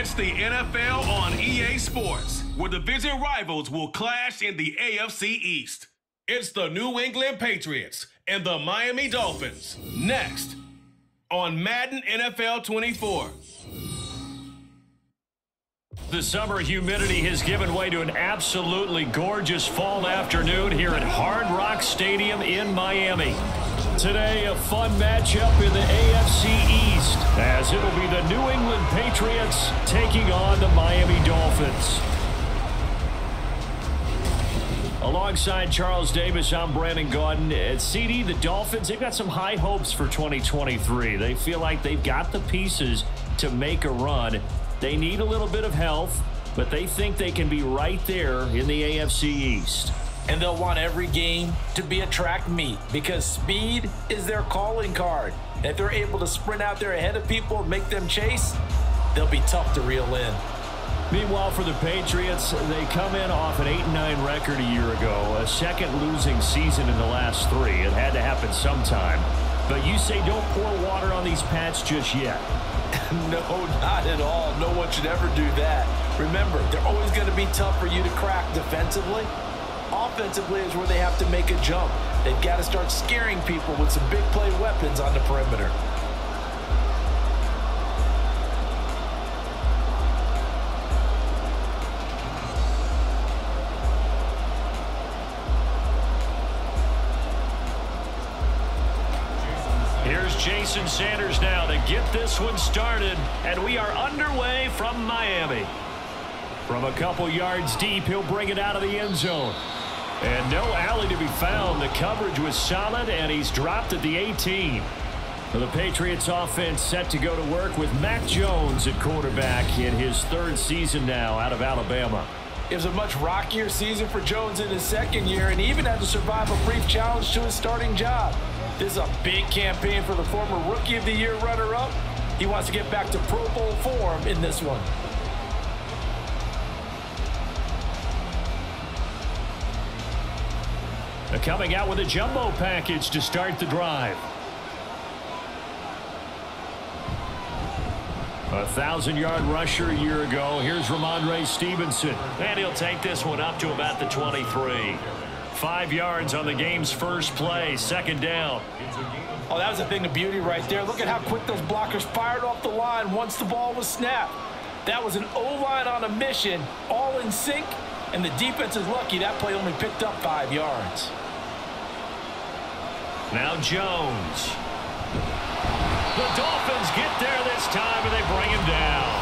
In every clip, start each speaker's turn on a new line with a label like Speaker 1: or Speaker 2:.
Speaker 1: It's the NFL on EA Sports, where division rivals will clash in the AFC East. It's the New England Patriots and the Miami Dolphins. Next on Madden NFL 24.
Speaker 2: The summer humidity has given way to an absolutely gorgeous fall afternoon here at Hard Rock Stadium in Miami. Today, a fun matchup in the AFC East as it'll be the New England Patriots taking on the Miami Dolphins. Alongside Charles Davis, I'm Brandon Gaudin. At CD, the Dolphins, they've got some high hopes for 2023. They feel like they've got the pieces to make a run. They need a little bit of health, but they think they can be right there in the AFC East.
Speaker 3: And they'll want every game to be a track meet because speed is their calling card. And if they're able to sprint out there ahead of people and make them chase, they'll be tough to reel in.
Speaker 2: Meanwhile, for the Patriots, they come in off an 8-9 record a year ago, a second losing season in the last three. It had to happen sometime. But you say don't pour water on these Pats just yet.
Speaker 3: no, not at all. No one should ever do that. Remember, they're always going to be tough for you to crack defensively. Offensively is where they have to make a jump. They've got to start scaring people with some big play weapons on the perimeter.
Speaker 2: Here's Jason Sanders now to get this one started. And we are underway from Miami. From a couple yards deep, he'll bring it out of the end zone. And no alley to be found. The coverage was solid, and he's dropped at the 18. The Patriots offense set to go to work with Mac Jones at quarterback in his third season now out of Alabama.
Speaker 3: It was a much rockier season for Jones in his second year, and even had to survive a brief challenge to his starting job. This is a big campaign for the former Rookie of the Year runner-up. He wants to get back to Pro Bowl form in this one.
Speaker 2: They're coming out with a jumbo package to start the drive. A thousand-yard rusher a year ago. Here's Rhamondre Stevenson. And he'll take this one up to about the 23. Five yards on the game's first play, second down.
Speaker 3: Oh, that was a thing of beauty right there. Look at how quick those blockers fired off the line once the ball was snapped. That was an O-line on a mission, all in sync, and the defense is lucky that play only picked up five yards.
Speaker 2: Now Jones. The Dolphins get there this time, and they bring him down.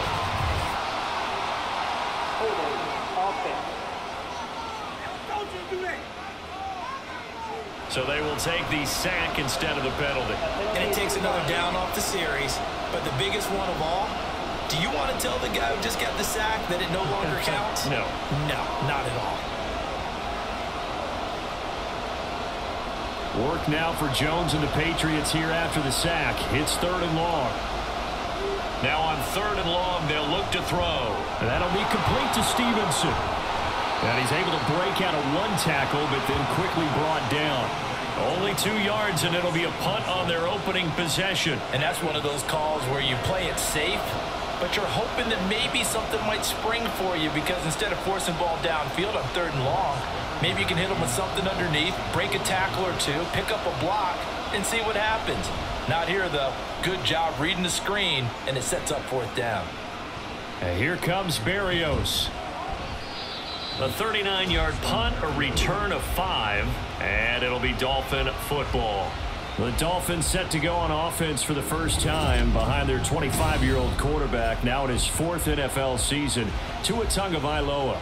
Speaker 2: So they will take the sack instead of the penalty.
Speaker 3: And it takes another down off the series. But the biggest one of all, do you want to tell the guy who just got the sack that it no longer counts?
Speaker 2: No.
Speaker 3: No, not at all.
Speaker 2: Work now for Jones and the Patriots here after the sack. It's third and long. Now on third and long, they'll look to throw. And that'll be complete to Stevenson. And he's able to break out of one tackle, but then quickly brought down. Only two yards, and it'll be a punt on their opening possession.
Speaker 3: And that's one of those calls where you play it safe, but you're hoping that maybe something might spring for you because instead of forcing ball downfield on third and long, maybe you can hit them with something underneath, break a tackle or two, pick up a block, and see what happens. Not here, though. Good job reading the screen, and it sets up fourth down.
Speaker 2: And here comes Berrios. A 39-yard punt, a return of five, and it'll be Dolphin football. The Dolphins set to go on offense for the first time behind their 25-year-old quarterback, now in his fourth NFL season, Tua Tagovailoa.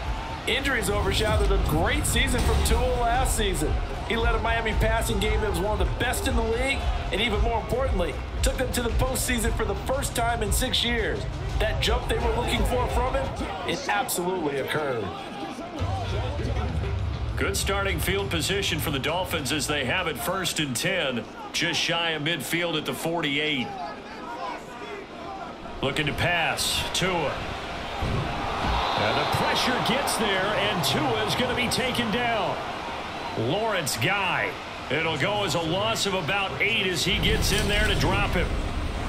Speaker 3: Injuries overshadowed a great season from Tua last season. He led a Miami passing game that was one of the best in the league, and even more importantly, took them to the postseason for the first time in six years. That jump they were looking for from him, it absolutely occurred.
Speaker 2: Good starting field position for the Dolphins as they have it first and 10, just shy of midfield at the 48. Looking to pass, Tua. And the pressure gets there, and Tua is going to be taken down. Lawrence Guy. It'll go as a loss of about eight as he gets in there to drop him.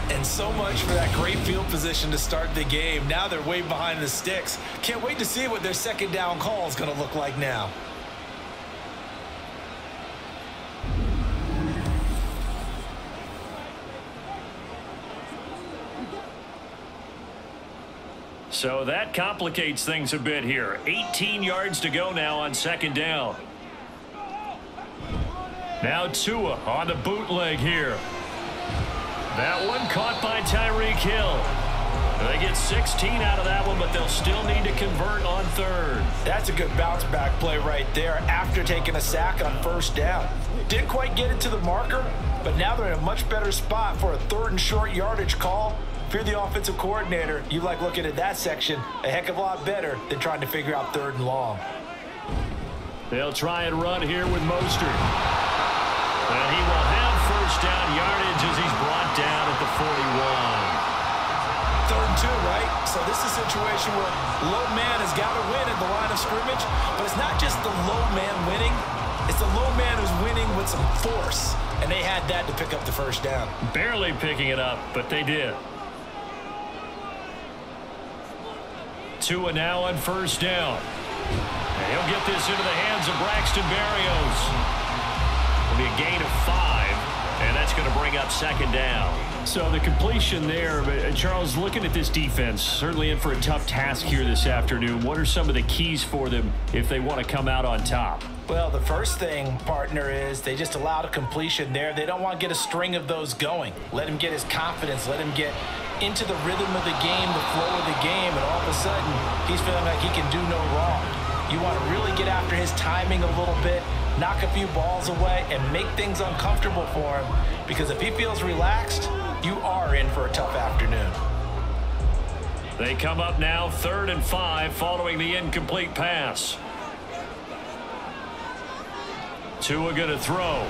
Speaker 3: And so much for that great field position to start the game. Now they're way behind the sticks. Can't wait to see what their second down call is going to look like now.
Speaker 2: So that complicates things a bit here. 18 yards to go now on second down. Now Tua on the bootleg here. That one caught by Tyreek Hill. They get 16 out of that one, but they'll still need to convert on third.
Speaker 3: That's a good bounce back play right there after taking a sack on first down. Didn't quite get it to the marker, but now they're in a much better spot for a third and short yardage call you're the offensive coordinator, you like looking at that section a heck of a lot better than trying to figure out third and long.
Speaker 2: They'll try and run here with Mostert. And he will have first down yardage as he's brought down at the 41.
Speaker 3: Third and two, right? So this is a situation where low man has got to win at the line of scrimmage, but it's not just the low man winning. It's the low man who's winning with some force, and they had that to pick up the first down.
Speaker 2: Barely picking it up, but they did. Tua now on first down. And he'll get this into the hands of Braxton Berrios. It'll be a gain of five, and that's going to bring up second down. So the completion there, but uh, Charles, looking at this defense, certainly in for a tough task here this afternoon. What are some of the keys for them if they want to come out on top?
Speaker 3: Well, the first thing, partner, is they just allowed a completion there. They don't want to get a string of those going. Let him get his confidence. Let him get into the rhythm of the game, the flow of the game, and all of a sudden, he's feeling like he can do no wrong. You want to really get after his timing a little bit, knock a few balls away, and make things uncomfortable for him. Because if he feels relaxed, you are in for a tough afternoon.
Speaker 2: They come up now third and five following the incomplete pass. Tua going to throw.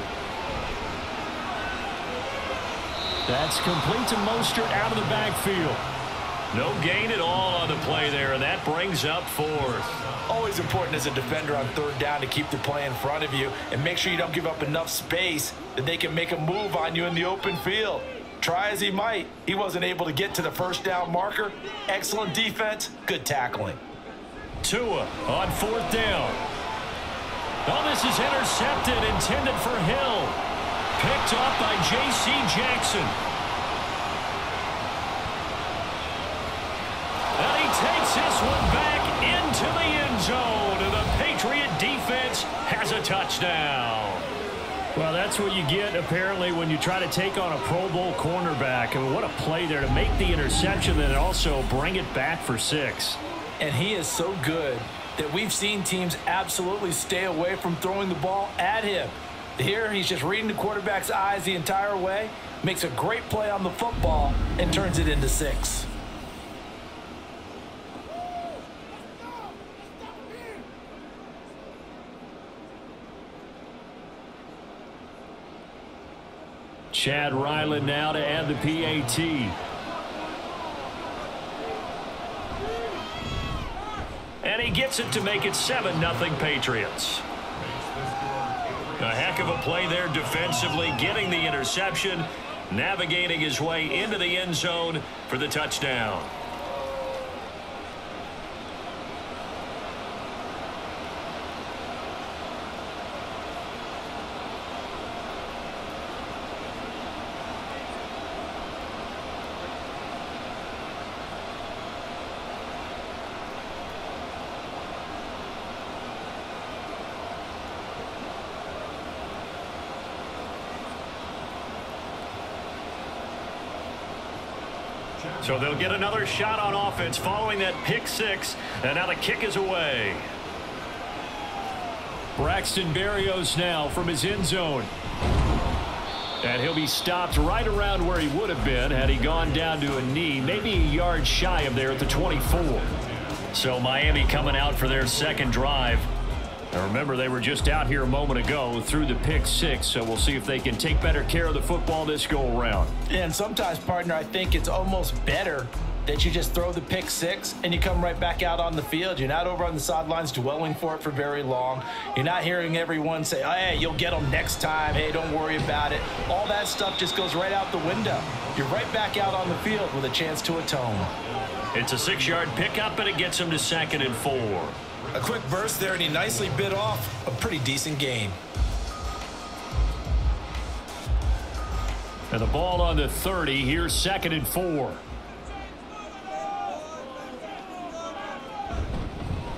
Speaker 2: That's complete to Mostert out of the backfield. No gain at all on the play there, and that brings up fourth.
Speaker 3: Always important as a defender on third down to keep the play in front of you and make sure you don't give up enough space that they can make a move on you in the open field. Try as he might, he wasn't able to get to the first down marker. Excellent defense, good tackling.
Speaker 2: Tua on fourth down. Oh, this is intercepted, intended for Hill. Picked up by J.C. Jackson. And he takes this one back into the end zone. And the Patriot defense has a touchdown. Well, that's what you get, apparently, when you try to take on a Pro Bowl cornerback. I mean, what a play there to make the interception and also bring it back for six.
Speaker 3: And he is so good that we've seen teams absolutely stay away from throwing the ball at him. Here, he's just reading the quarterback's eyes the entire way, makes a great play on the football, and turns it into six.
Speaker 2: Chad Ryland now to add the PAT. And he gets it to make it 7-0 Patriots. A heck of a play there defensively, getting the interception, navigating his way into the end zone for the touchdown. So they'll get another shot on offense following that pick six. And now the kick is away. Braxton Berrios now from his end zone. And he'll be stopped right around where he would have been had he gone down to a knee, maybe a yard shy of there at the 24. So Miami coming out for their second drive. Now remember, they were just out here a moment ago through the pick six, so we'll see if they can take better care of the football this go around.
Speaker 3: And sometimes, partner, I think it's almost better that you just throw the pick six and you come right back out on the field. You're not over on the sidelines dwelling for it for very long. You're not hearing everyone say, oh, hey, you'll get them next time. Hey, don't worry about it. All that stuff just goes right out the window. You're right back out on the field with a chance to atone.
Speaker 2: It's a six-yard pickup, and it gets him to second and four.
Speaker 3: A quick burst there, and he nicely bit off a pretty decent game.
Speaker 2: And the ball on the 30. Here's second and four.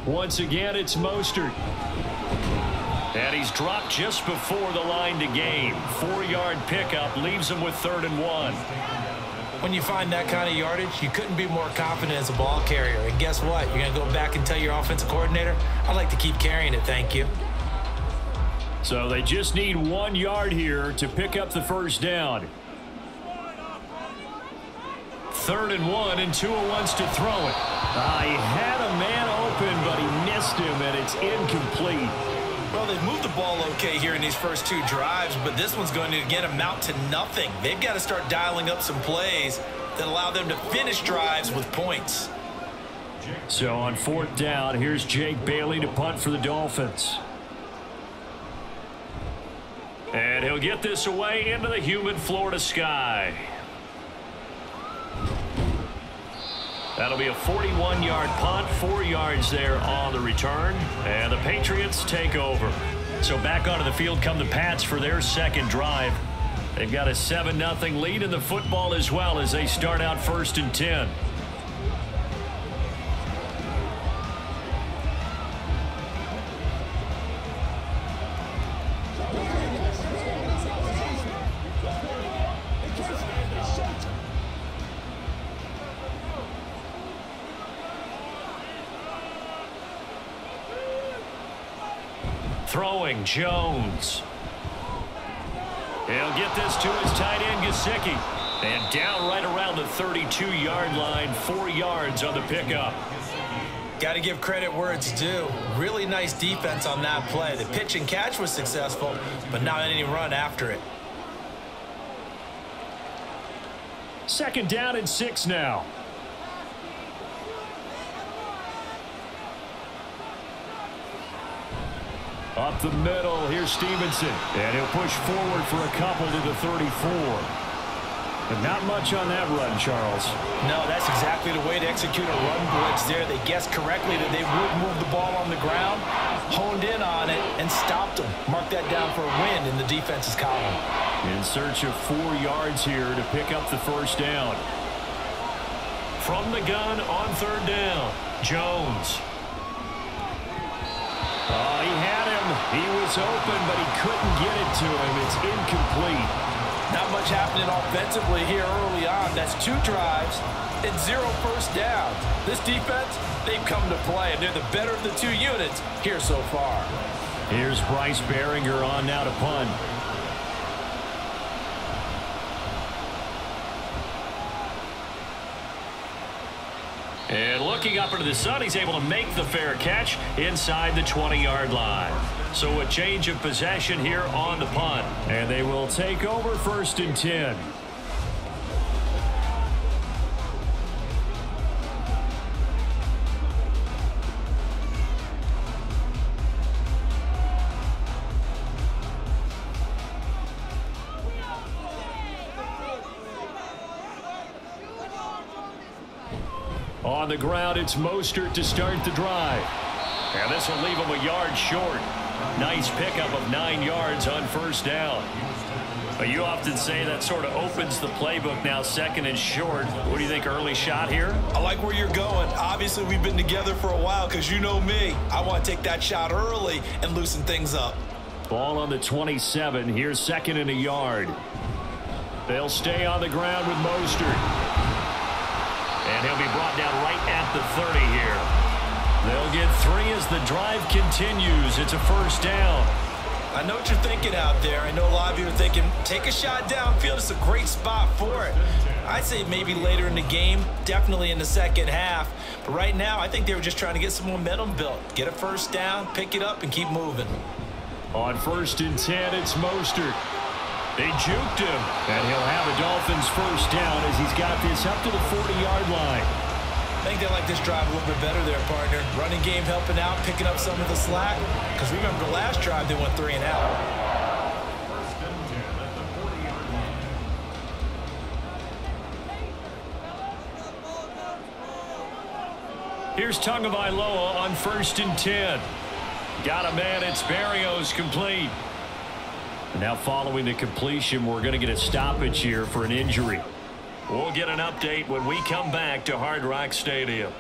Speaker 2: Once again, it's Mostert. And he's dropped just before the line to gain. Four-yard pickup leaves him with third and one.
Speaker 3: When you find that kind of yardage, you couldn't be more confident as a ball carrier. And guess what? You're going to go back and tell your offensive coordinator, I'd like to keep carrying it, thank you.
Speaker 2: So they just need one yard here to pick up the first down. Third and one, and Tua wants to throw it. Uh, had a man open, but he missed him, and it's incomplete.
Speaker 3: Well, they've moved the ball okay here in these first two drives, but this one's going to again amount to nothing. They've got to start dialing up some plays that allow them to finish drives with points.
Speaker 2: So on fourth down, here's Jake Bailey to punt for the Dolphins. And he'll get this away into the humid Florida sky. That'll be a 41-yard punt, four yards there on the return, and the Patriots take over. So back onto the field come the Pats for their second drive. They've got a 7-0 lead in the football as well as they start out first and 10. Jones. He'll get this to his tight end Gesicki. And down right around the 32-yard line, four yards on the pickup.
Speaker 3: Got to give credit where it's due. Really nice defense on that play. The pitch and catch was successful, but not any run after it.
Speaker 2: Second down and six now. Up the middle, here's Stevenson. And he'll push forward for a couple to the 34. But not much on that run, Charles.
Speaker 3: No, that's exactly the way to execute a run blitz there. They guessed correctly that they would move the ball on the ground, honed in on it, and stopped them. Mark that down for a win in the defense's column.
Speaker 2: In search of four yards here to pick up the first down. From the gun on third down, Jones. Oh, he had him. He was open, but he couldn't get it to him. It's incomplete.
Speaker 3: Not much happening offensively here early on. That's two drives and zero first downs. This defense, they've come to play, and they're the better of the two units here so far.
Speaker 2: Here's Bryce Baringer on now to punt. And looking up into the sun, he's able to make the fair catch inside the 20-yard line. So a change of possession here on the punt. And they will take over first and 10. Ground, it's Mostert to start the drive. And this will leave him a yard short. Nice pickup of nine yards on first down. But you often say that sort of opens the playbook now, second and short. What do you think, early shot here?
Speaker 3: I like where you're going. Obviously, we've been together for a while because you know me. I want to take that shot early and loosen things up.
Speaker 2: Ball on the 27. Here's second and a yard. They'll stay on the ground with Mostert. And he'll be brought down right at the 30 here. They'll get three as the drive continues. It's a first down.
Speaker 3: I know what you're thinking out there. I know a lot of you are thinking, take a shot downfield. It's a great spot for it. I'd say maybe later in the game, definitely in the second half. But right now, I think they were just trying to get some momentum built. Get a first down, pick it up, and keep moving.
Speaker 2: On first and 10, it's Mostert. They juked him, and he'll have a Dolphins first down as he's got this up to the 40-yard line.
Speaker 3: I think they like this drive a little bit better there, partner. Running game helping out, picking up some of the slack. Because remember, the last drive, they went three and out.
Speaker 2: Here's Tagovailoa on first and 10. Got a man, it's Berrios complete. Now following the completion, we're going to get a stoppage here for an injury. We'll get an update when we come back to Hard Rock Stadium.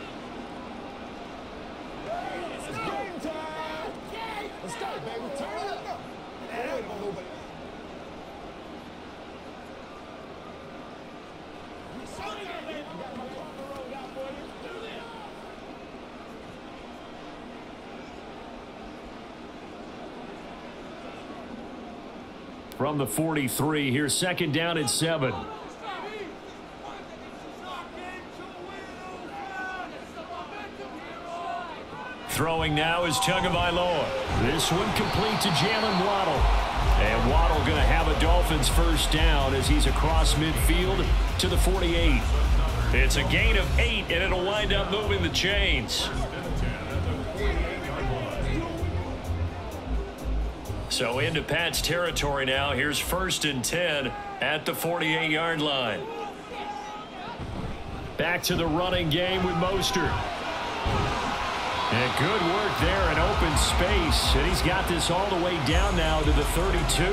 Speaker 2: from the 43. Here's second down at seven. Throwing now is Tagovailoa. This one complete to Jalen Waddle. And Waddle going to have a Dolphins first down as he's across midfield to the 48. It's a gain of eight, and it'll wind up moving the chains. So into Pat's territory now. Here's first and 10 at the 48-yard line. Back to the running game with Mostert. And good work there in open space. And he's got this all the way down now to the 32.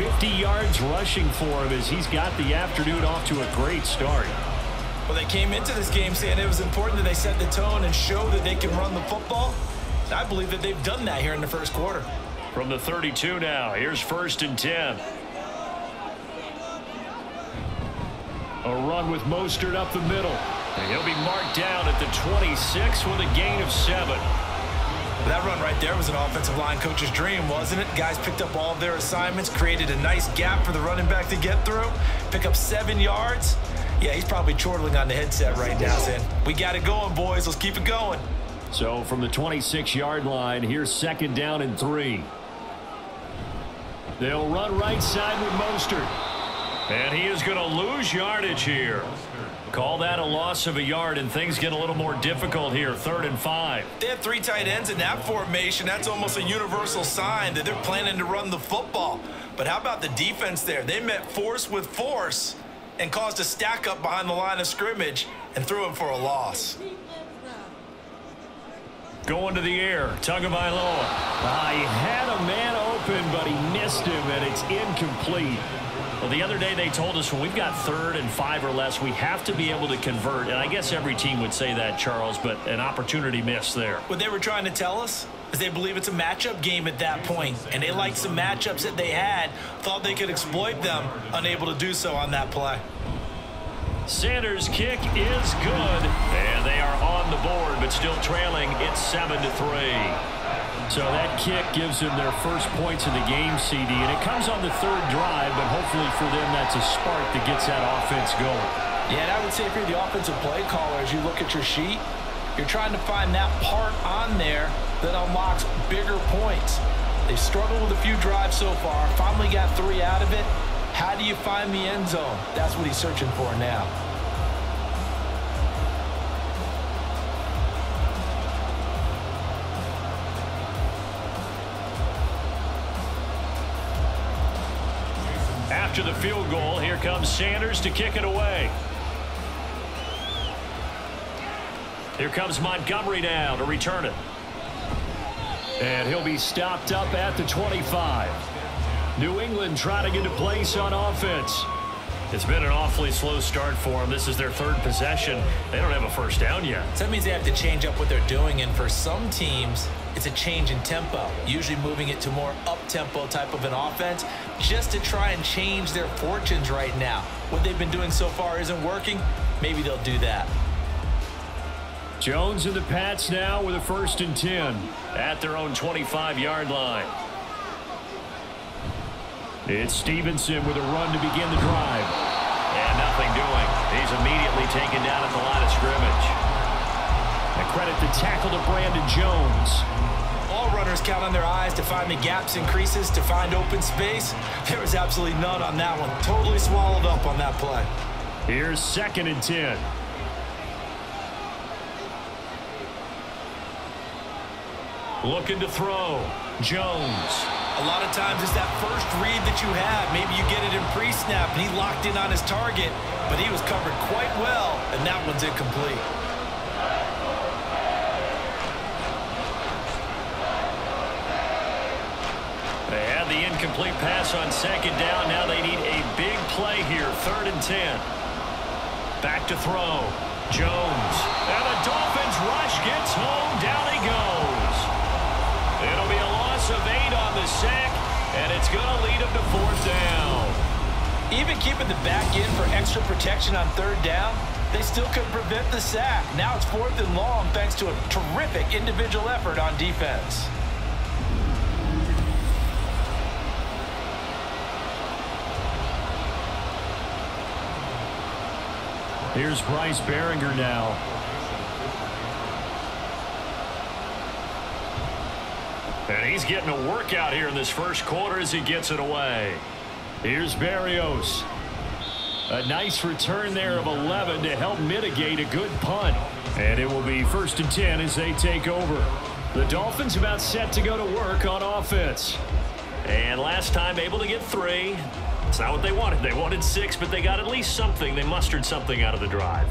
Speaker 2: 50 yards rushing for him as he's got the afternoon off to a great start.
Speaker 3: Well, they came into this game saying it was important that they set the tone and show that they can run the football. I believe that they've done that here in the first quarter.
Speaker 2: From the 32 now, here's first and 10. A run with Mostert up the middle. And he'll be marked down at the 26 with a gain of seven.
Speaker 3: That run right there was an offensive line coach's dream, wasn't it? Guys picked up all of their assignments, created a nice gap for the running back to get through, pick up seven yards. Yeah, he's probably chortling on the headset right now saying, we got it going, boys. Let's keep it going.
Speaker 2: So from the 26-yard line, here's second down and three. They'll run right side with Mostert. And he is going to lose yardage here. Call that a loss of a yard, and things get a little more difficult here, third and five.
Speaker 3: They have three tight ends in that formation. That's almost a universal sign that they're planning to run the football. But how about the defense there? They met force with force and caused a stack up behind the line of scrimmage and threw him for a loss.
Speaker 2: Going to the air, Tagovailoa. Uh, he had a man open, but he missed him, and it's incomplete. Well, the other day they told us when we've got third and five or less, we have to be able to convert. And I guess every team would say that, Charles, but an opportunity missed there.
Speaker 3: What they were trying to tell us is they believe it's a matchup game at that point, and they liked some matchups that they had, thought they could exploit them, unable to do so on that play.
Speaker 2: Sanders' kick is good, and they are on the board, but still trailing. It's 7 to three. So that kick gives them their first points of the game, CD, and it comes on the third drive, but hopefully for them that's a spark that gets that offense going.
Speaker 3: Yeah, and I would say if you're the offensive play caller, as you look at your sheet, you're trying to find that part on there that unlocks bigger points. They've struggled with a few drives so far, finally got three out of it. How do you find the end zone? That's what he's searching for now.
Speaker 2: After the field goal, here comes Sanders to kick it away. Here comes Montgomery now to return it. And he'll be stopped up at the 25. New England trying to get a place on offense. It's been an awfully slow start for them. This is their third possession. They don't have a first down yet.
Speaker 3: So that means they have to change up what they're doing. And for some teams, it's a change in tempo, usually moving it to more up-tempo type of an offense just to try and change their fortunes right now. What they've been doing so far isn't working. Maybe they'll do that.
Speaker 2: Jones and the Pats now with a first and 10 at their own 25-yard line. It's Stevenson with a run to begin the drive. And nothing doing. He's immediately taken down at the line of scrimmage. And credit the tackle to Brandon Jones.
Speaker 3: Runners count on their eyes to find the gaps and creases, to find open space. There was absolutely none on that one. Totally swallowed up on that play.
Speaker 2: Here's second and 10. Looking to throw. Jones.
Speaker 3: A lot of times it's that first read that you have. Maybe you get it in pre-snap and he locked in on his target, but he was covered quite well, and that one's incomplete.
Speaker 2: They had the incomplete pass on second down. Now they need a big play here, third and 10. Back to throw. Jones. And the Dolphins rush gets home. Down he goes. It'll be a loss of eight on the sack, and it's going to lead him to fourth down.
Speaker 3: Even keeping the back in for extra protection on third down, they still couldn't prevent the sack. Now it's fourth and long thanks to a terrific individual effort on defense.
Speaker 2: Here's Bryce Baringer now. And he's getting a workout here in this first quarter as he gets it away. Here's Berrios. A nice return there of 11 to help mitigate a good punt. And it will be first and 10 as they take over. The Dolphins about set to go to work on offense. And last time able to get three. It's not what they wanted. They wanted six, but they got at least something. They mustered something out of the drive.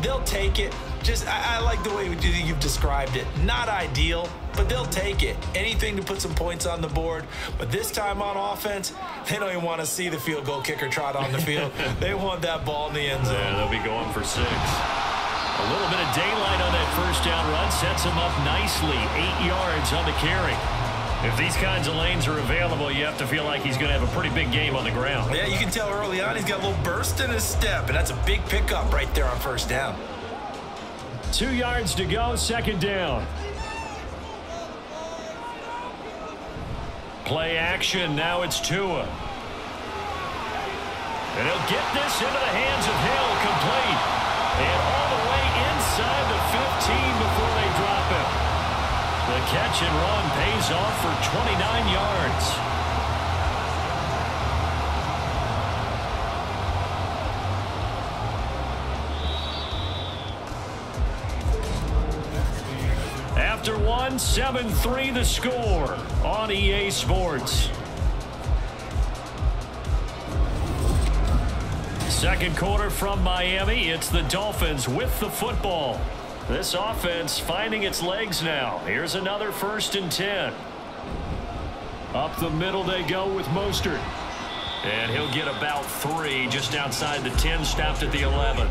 Speaker 3: They'll take it. Just, I, I like the way you've described it. Not ideal, but they'll take it. Anything to put some points on the board. But this time on offense, they don't even want to see the field goal kicker trot on the field. they want that ball in the end zone.
Speaker 2: Yeah, they'll be going for six. A little bit of daylight on that first down run sets them up nicely. Eight yards on the carry. If these kinds of lanes are available, you have to feel like he's going to have a pretty big game on the ground.
Speaker 3: Yeah, you can tell early on he's got a little burst in his step, and that's a big pickup right there on first down.
Speaker 2: Two yards to go, second down. Play action, now it's Tua. And he'll get this into the hands of Hill, complete. And all the way inside the 15 before they drop him. The catch and run off for 29 yards. After one, 7-3 the score on EA Sports. Second quarter from Miami. It's the Dolphins with the football. This offense finding its legs now. Here's another first and 10. Up the middle they go with Mostert. And he'll get about three just outside the 10, stopped at the 11.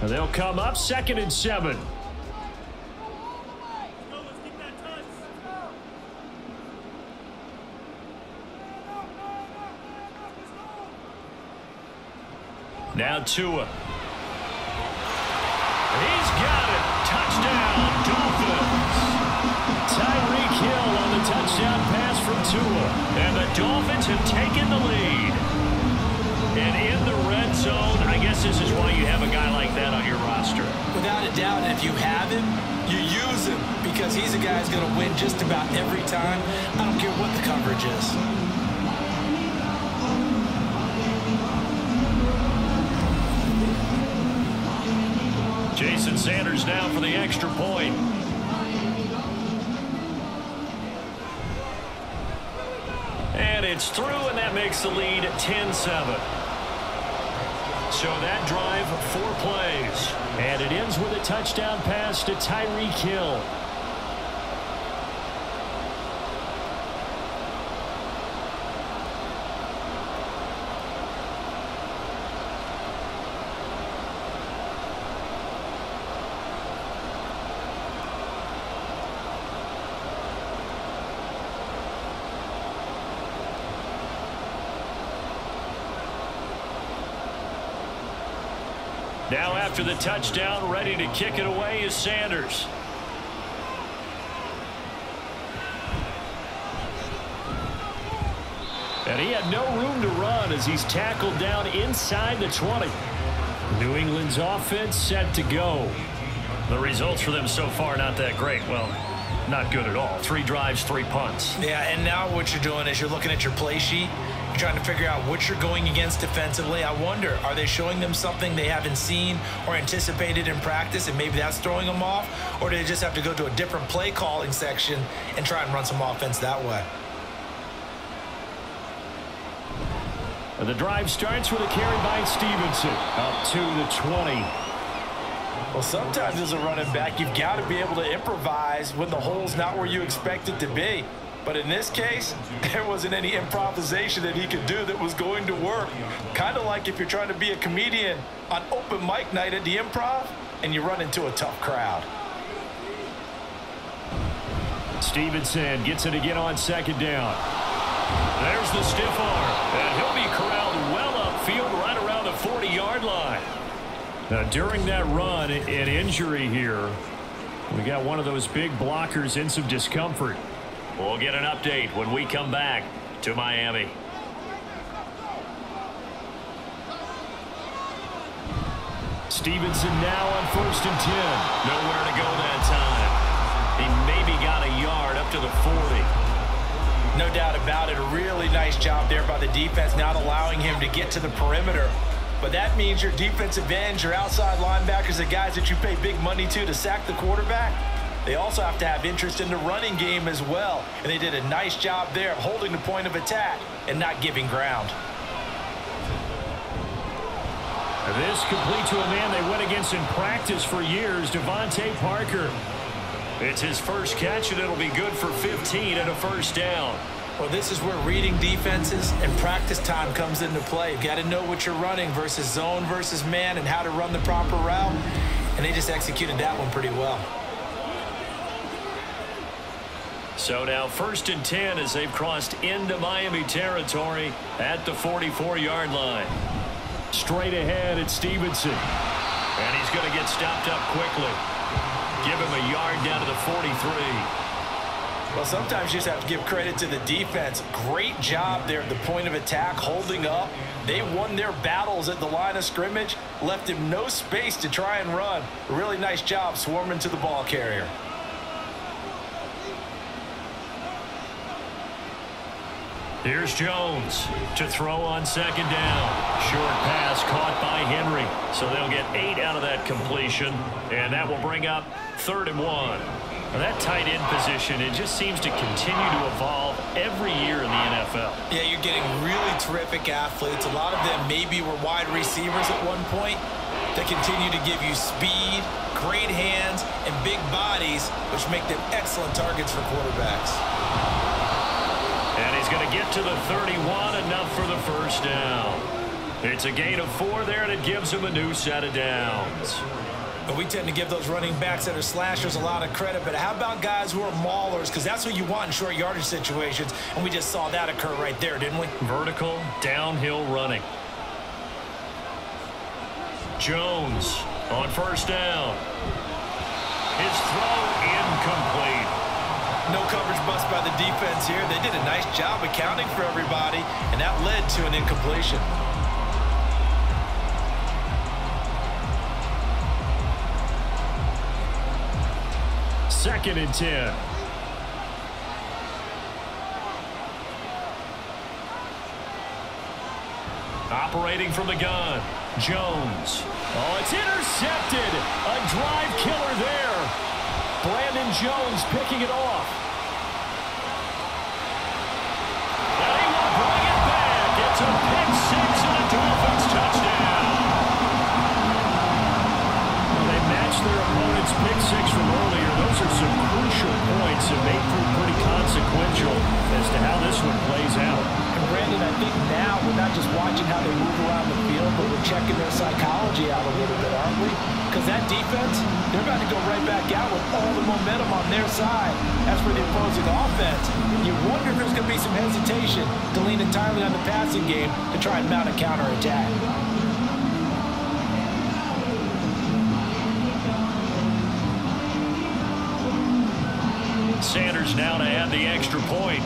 Speaker 2: And they'll come up second and seven. Now Tua. He's got it. Touchdown, Dolphins. Tyreek Hill on the touchdown pass from Tua. And the Dolphins have taken the lead. And in the red zone, I guess this is why you have a guy like that on your roster.
Speaker 3: Without a doubt, if you have him, you use him because he's a guy who's going to win just about every time. I don't care what the coverage is.
Speaker 2: Sanders now for the extra point. And it's through, and that makes the lead 10-7. So that drive, four plays. And it ends with a touchdown pass to Tyreek Hill. Now after the touchdown, ready to kick it away is Sanders. And he had no room to run as he's tackled down inside the 20. New England's offense set to go. The results for them so far not that great. Well, not good at all. Three drives, three punts.
Speaker 3: Yeah, and now what you're doing is you're looking at your play sheet. Trying to figure out what you're going against defensively. I wonder, are they showing them something they haven't seen or anticipated in practice, and maybe that's throwing them off? Or do they just have to go to a different play calling section and try and run some offense that way?
Speaker 2: The drive starts with a carry by Stevenson. Up to the 20.
Speaker 3: Well, sometimes as a running back, you've got to be able to improvise when the hole's not where you expect it to be. But in this case, there wasn't any improvisation that he could do that was going to work. Kind of like if you're trying to be a comedian on open mic night at the improv and you run into a tough crowd.
Speaker 2: Stevenson gets it again on second down. There's the stiff arm. And he'll be corralled well upfield right around the 40-yard line. Now, during that run, an injury here. We got one of those big blockers in some discomfort. We'll get an update when we come back to Miami. Stevenson now on first and 10. Nowhere to go that time. He maybe got a yard up to the 40.
Speaker 3: No doubt about it. A really nice job there by the defense, not allowing him to get to the perimeter. But that means your defensive ends, your outside linebackers, the guys that you pay big money to to sack the quarterback, they also have to have interest in the running game as well. And they did a nice job there of holding the point of attack and not giving ground.
Speaker 2: This complete to a man they went against in practice for years, DeVante Parker. It's his first catch, and it'll be good for 15 and a first down.
Speaker 3: Well, this is where reading defenses and practice time comes into play. You've got to know what you're running versus zone versus man and how to run the proper route. And they just executed that one pretty well.
Speaker 2: So now first and 10 as they've crossed into Miami territory at the 44-yard line. Straight ahead at Stevenson. And he's going to get stopped up quickly. Give him a yard down to the 43.
Speaker 3: Well, sometimes you just have to give credit to the defense. Great job there at the point of attack, holding up. They won their battles at the line of scrimmage, left him no space to try and run. Really nice job swarming to the ball carrier.
Speaker 2: Here's Jones to throw on second down. Short pass caught by Henry. So they'll get eight out of that completion. And that will bring up third and one. Now that tight end position, it just seems to continue to evolve every year in the NFL.
Speaker 3: Yeah, you're getting really terrific athletes. A lot of them maybe were wide receivers at one point that continue to give you speed, great hands, and big bodies, which make them excellent targets for quarterbacks.
Speaker 2: And he's going to get to the 31, enough for the first down. It's a gain of four there, and it gives him a new set of downs.
Speaker 3: But we tend to give those running backs that are slashers a lot of credit. But how about guys who are maulers? Because that's what you want in short yardage situations. And we just saw that occur right there, didn't we?
Speaker 2: Vertical, downhill running. Jones on first down. His throw incomplete.
Speaker 3: No coverage bust by the defense here. They did a nice job accounting for everybody, and that led to an incompletion.
Speaker 2: Second and 10. Operating from the gun, Jones. Oh, it's intercepted. A drive killer there. Brandon Jones picking it off. And he will bring it back. It's a pick six and a Dolphins touchdown. They matched their opponent's pick six from earlier. Those are some crucial points and they prove pretty consequential as to how this one plays out.
Speaker 3: And Brandon, I think now we're not just watching how they move around the field, but we're checking their psychology out a little bit, aren't we? Because that defense, they're about to go right back out with all the momentum on their side. As for the opposing offense, you wonder if there's going to be some hesitation to lean entirely on the passing game to try and mount a counterattack.
Speaker 2: Sanders now to add the extra point.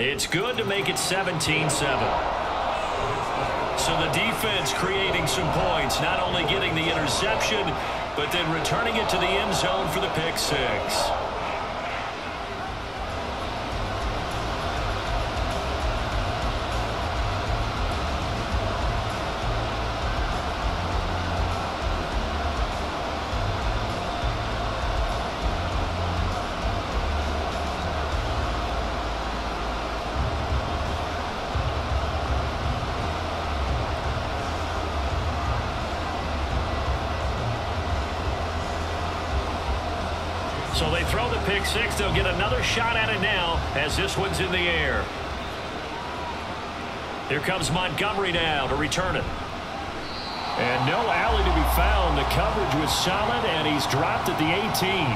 Speaker 2: It's good to make it 17-7. So the defense creating some points, not only getting the interception, but then returning it to the end zone for the pick six. Shot at it now as this one's in the air. Here comes Montgomery now to return it. And no alley to be found. The coverage was solid, and he's dropped at the 18.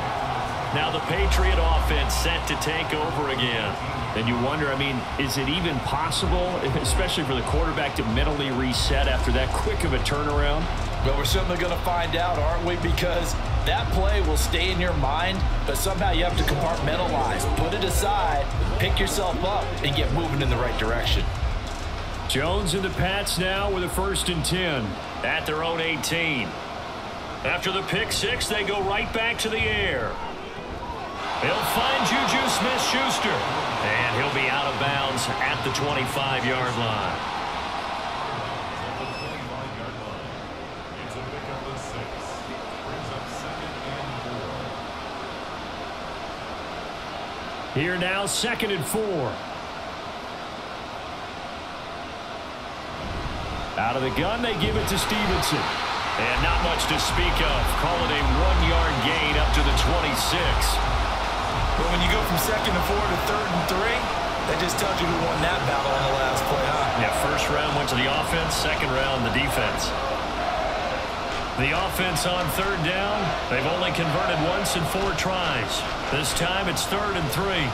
Speaker 2: Now the Patriot offense set to take over again. And you wonder, I mean, is it even possible, especially for the quarterback to mentally reset after that quick of a turnaround?
Speaker 3: But we're certainly going to find out, aren't we? Because that play will stay in your mind, but somehow you have to compartmentalize. Put it aside, pick yourself up, and get moving in the right direction.
Speaker 2: Jones and the Pats now with a first and 10 at their own 18. After the pick six, they go right back to the air. They'll find Juju Smith-Schuster, and he'll be out of bounds at the 25-yard line. Here now, second and four. Out of the gun, they give it to Stevenson. And not much to speak of. Call it a one-yard gain up to the 26.
Speaker 3: But when you go from second and four to third and three, that just tells you who won that battle on the last play, huh?
Speaker 2: Yeah, first round went to the offense, second round the defense. The offense on third down, they've only converted once in four tries. This time it's third and three.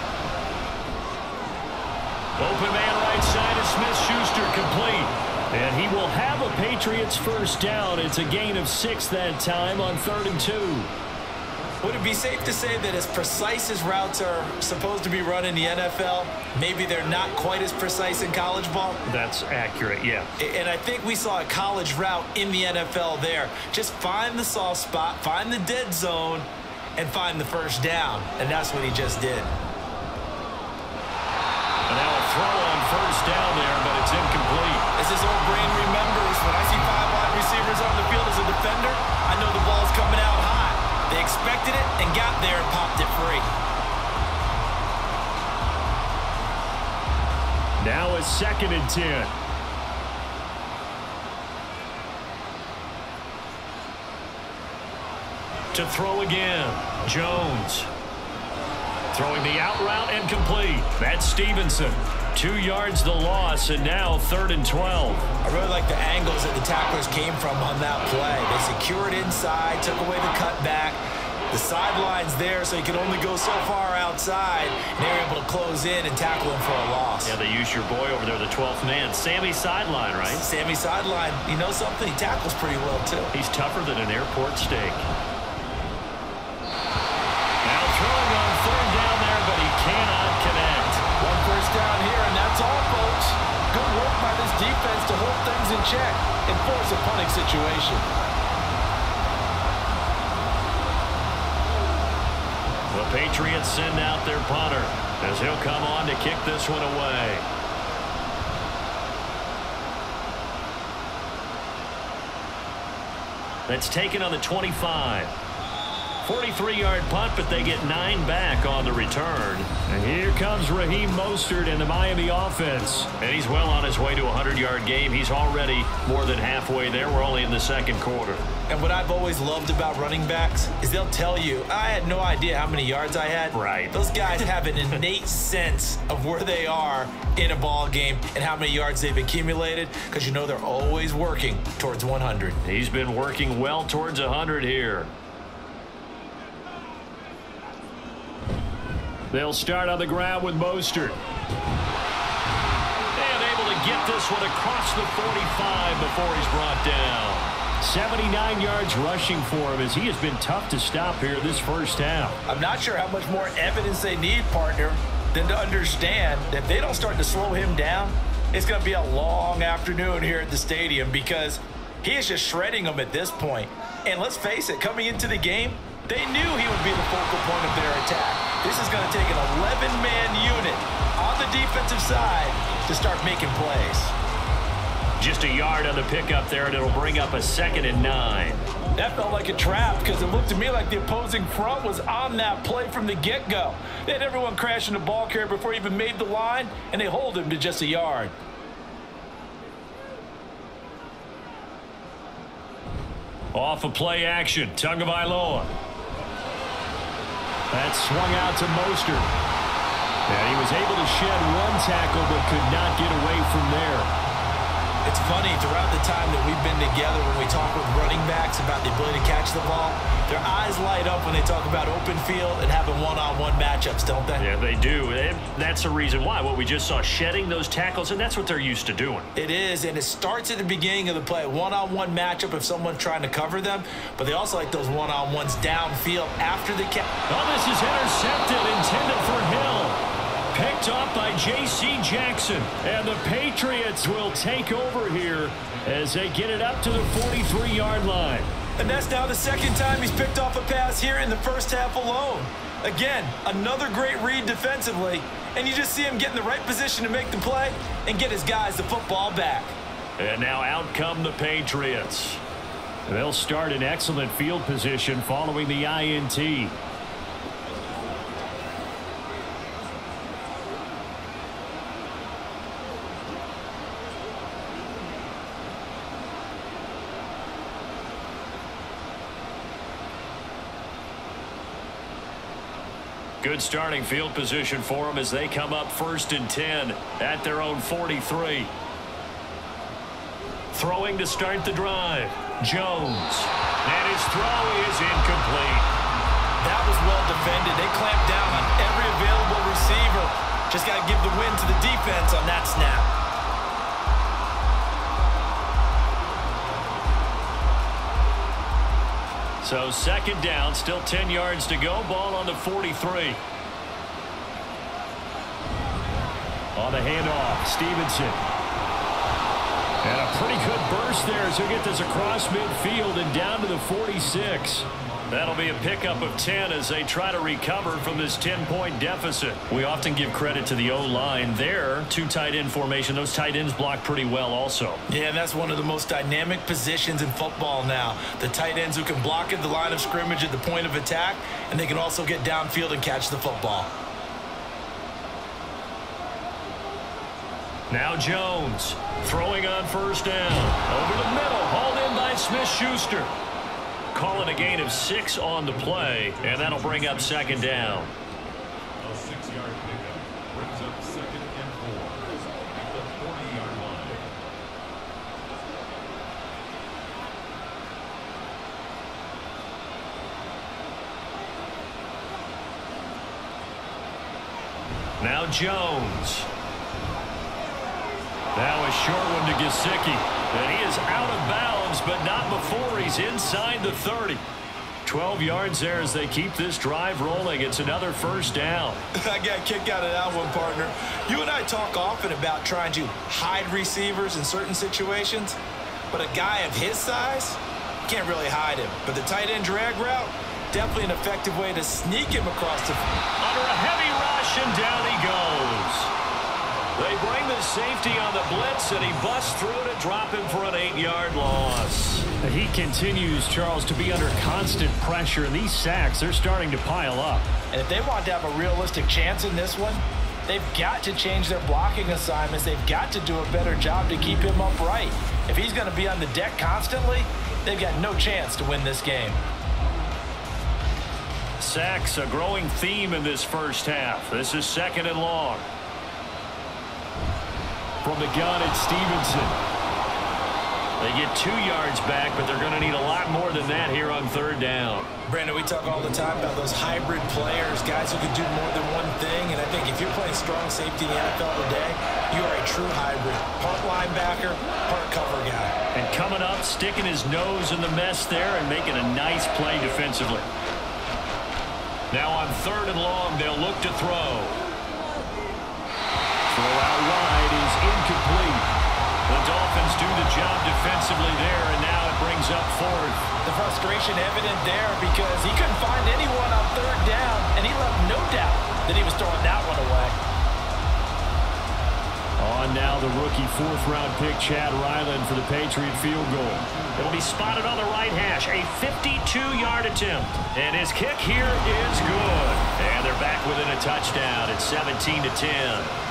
Speaker 2: Open man right side is Smith-Schuster complete. And he will have a Patriots first down. It's a gain of six that time on third and two.
Speaker 3: Would it be safe to say that as precise as routes are supposed to be run in the NFL, maybe they're not quite as precise in college ball?
Speaker 2: That's accurate, yeah.
Speaker 3: And I think we saw a college route in the NFL there. Just find the soft spot, find the dead zone, and find the first down. And that's what he just did.
Speaker 2: And now a throw on first down there, but
Speaker 3: got there and popped it free.
Speaker 2: Now a second and 10. To throw again, Jones. Throwing the out route and complete. That's Stevenson. Two yards the loss, and now third and 12.
Speaker 3: I really like the angles that the tacklers came from on that play. They secured inside, took away the cutback. The sideline's there, so he can only go so far outside, and they're able to close in and tackle him for a loss.
Speaker 2: Yeah, they use your boy over there, the 12th man. Sammy Sideline, right?
Speaker 3: Sammy Sideline. You know something? He tackles pretty well, too.
Speaker 2: He's tougher than an airport steak. Now throwing on third down there, but he cannot connect.
Speaker 3: One first down here, and that's all, folks. Good work by this defense to hold things in check and force a punting situation.
Speaker 2: Patriots send out their punter as he'll come on to kick this one away. That's taken on the 25. 43-yard punt, but they get nine back on the return. And here comes Raheem Mostert in the Miami offense. And he's well on his way to a 100-yard game. He's already more than halfway there. We're only in the second quarter.
Speaker 3: And what I've always loved about running backs is they'll tell you, I had no idea how many yards I had.
Speaker 2: Right.
Speaker 3: Those guys have an innate sense of where they are in a ball game and how many yards they've accumulated because you know they're always working towards 100.
Speaker 2: He's been working well towards 100 here. They'll start on the ground with Mostert. And able to get this one across the 45 before he's brought down. 79 yards rushing for him as he has been tough to stop here this first half.
Speaker 3: I'm not sure how much more evidence they need, partner. than to understand that if they don't start to slow him down, it's going to be a long afternoon here at the stadium because he is just shredding them at this point. And let's face it, coming into the game, they knew he would be the focal point of their attack. This is going to take an 11-man unit on the defensive side to start making plays.
Speaker 2: Just a yard on the pickup there, and it'll bring up a second and nine.
Speaker 3: That felt like a trap because it looked to me like the opposing front was on that play from the get-go. They had everyone crashing the ball carrier before he even made the line, and they hold him to just a yard.
Speaker 2: Off of play action, Tagovailoa. That swung out to Mostert. And he was able to shed one tackle but could not get away from there.
Speaker 3: It's funny, throughout the time that we've been together, when we talk with running backs about the ability to catch the ball, their eyes light up when they talk about open field and having one-on-one -on -one matchups, don't they?
Speaker 2: Yeah, they do. And that's the reason why. What we just saw, shedding those tackles, and that's what they're used to doing.
Speaker 3: It is, and it starts at the beginning of the play. One-on-one -on -one matchup if someone's trying to cover them, but they also like those one-on-ones downfield after the catch.
Speaker 2: Oh, this is intercepted, intended for Hill. Picked off by J.C. Jackson. And the Patriots will take over here as they get it up to the 43-yard line.
Speaker 3: And that's now the second time he's picked off a pass here in the first half alone. Again, another great read defensively, and you just see him get in the right position to make the play and get his guys the football back.
Speaker 2: And now out come the Patriots. They'll start in excellent field position following the INT. Good starting field position for them as they come up first and 10 at their own 43. Throwing to start the drive. Jones. And his throw is incomplete.
Speaker 3: That was well defended. They clamped down on every available receiver. Just got to give the win to the defense on that snap.
Speaker 2: So second down, still 10 yards to go. Ball on the 43. On the handoff, Stevenson. And a pretty good burst there as he'll get this across midfield and down to the 46. That'll be a pickup of 10 as they try to recover from this 10-point deficit. We often give credit to the O-line there. Two tight end formation. Those tight ends block pretty well also.
Speaker 3: Yeah, and that's one of the most dynamic positions in football now. The tight ends who can block at the line of scrimmage at the point of attack, and they can also get downfield and catch the football.
Speaker 2: Now Jones throwing on first down. Over the middle, hauled in by Smith-Schuster calling a gain of six on the play, and that'll bring up second down. A six-yard pickup brings up second and four at the 40-yard line. Now Jones. Now a short one to Gesicki. And he is out of bounds, but not before he's inside the 30. 12 yards there as they keep this drive rolling. It's another first down.
Speaker 3: I got kicked out of that one, partner. You and I talk often about trying to hide receivers in certain situations, but a guy of his size can't really hide him. But the tight end drag route, definitely an effective way to sneak him across the...
Speaker 2: Under a heavy rush, and down he goes. They bring the safety on the blitz, and he busts through to drop him for an eight-yard loss. He continues, Charles, to be under constant pressure, and these sacks, they're starting to pile up.
Speaker 3: And if they want to have a realistic chance in this one, they've got to change their blocking assignments. They've got to do a better job to keep him upright. If he's going to be on the deck constantly, they've got no chance to win this game.
Speaker 2: Sacks, a growing theme in this first half. This is second and long. From the gun, it's Stevenson. They get two yards back, but they're going to need a lot more than that here on third down.
Speaker 3: Brandon, we talk all the time about those hybrid players, guys who can do more than one thing. And I think if you're playing strong safety in the NFL today, you are a true hybrid. Part linebacker, part cover guy.
Speaker 2: And coming up, sticking his nose in the mess there and making a nice play defensively. Now on third and long, they'll look to throw. Throw out wide job defensively there, and now it brings up fourth.
Speaker 3: The frustration evident there because he couldn't find anyone on third down, and he left no doubt that he was throwing that one away.
Speaker 2: On now the rookie fourth-round pick, Chad Ryland, for the Patriot field goal. It'll be spotted on the right hash, a 52-yard attempt. And his kick here is good. And they're back within a touchdown at 17 to 10.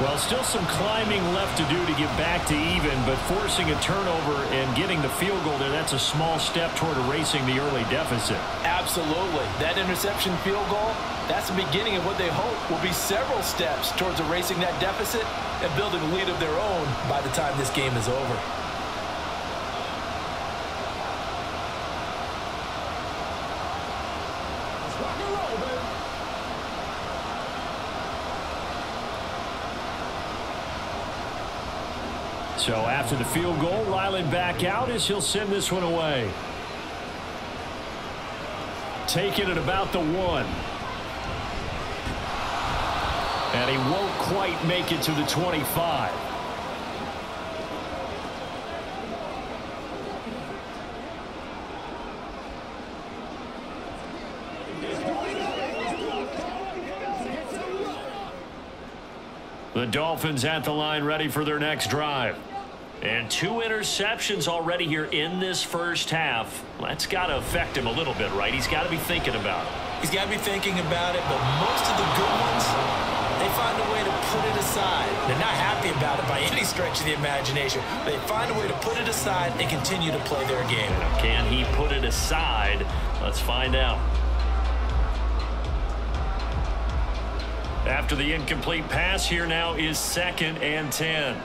Speaker 2: Well, still some climbing left to do to get back to even, but forcing a turnover and getting the field goal there, that's a small step toward erasing the early deficit.
Speaker 3: Absolutely. That interception field goal, that's the beginning of what they hope will be several steps towards erasing that deficit and building a lead of their own by the time this game is over.
Speaker 2: So after the field goal, Ryland back out as he'll send this one away. Taking it about the one. And he won't quite make it to the 25. The Dolphins at the line ready for their next drive. And two interceptions already here in this first half. That's got to affect him a little bit, right? He's got to be thinking about it.
Speaker 3: He's got to be thinking about it, but most of the good ones, they find a way to put it aside. They're not happy about it by any stretch of the imagination. They find a way to put it aside and continue to play their game.
Speaker 2: Can he put it aside? Let's find out. After the incomplete pass, here now is second and 10.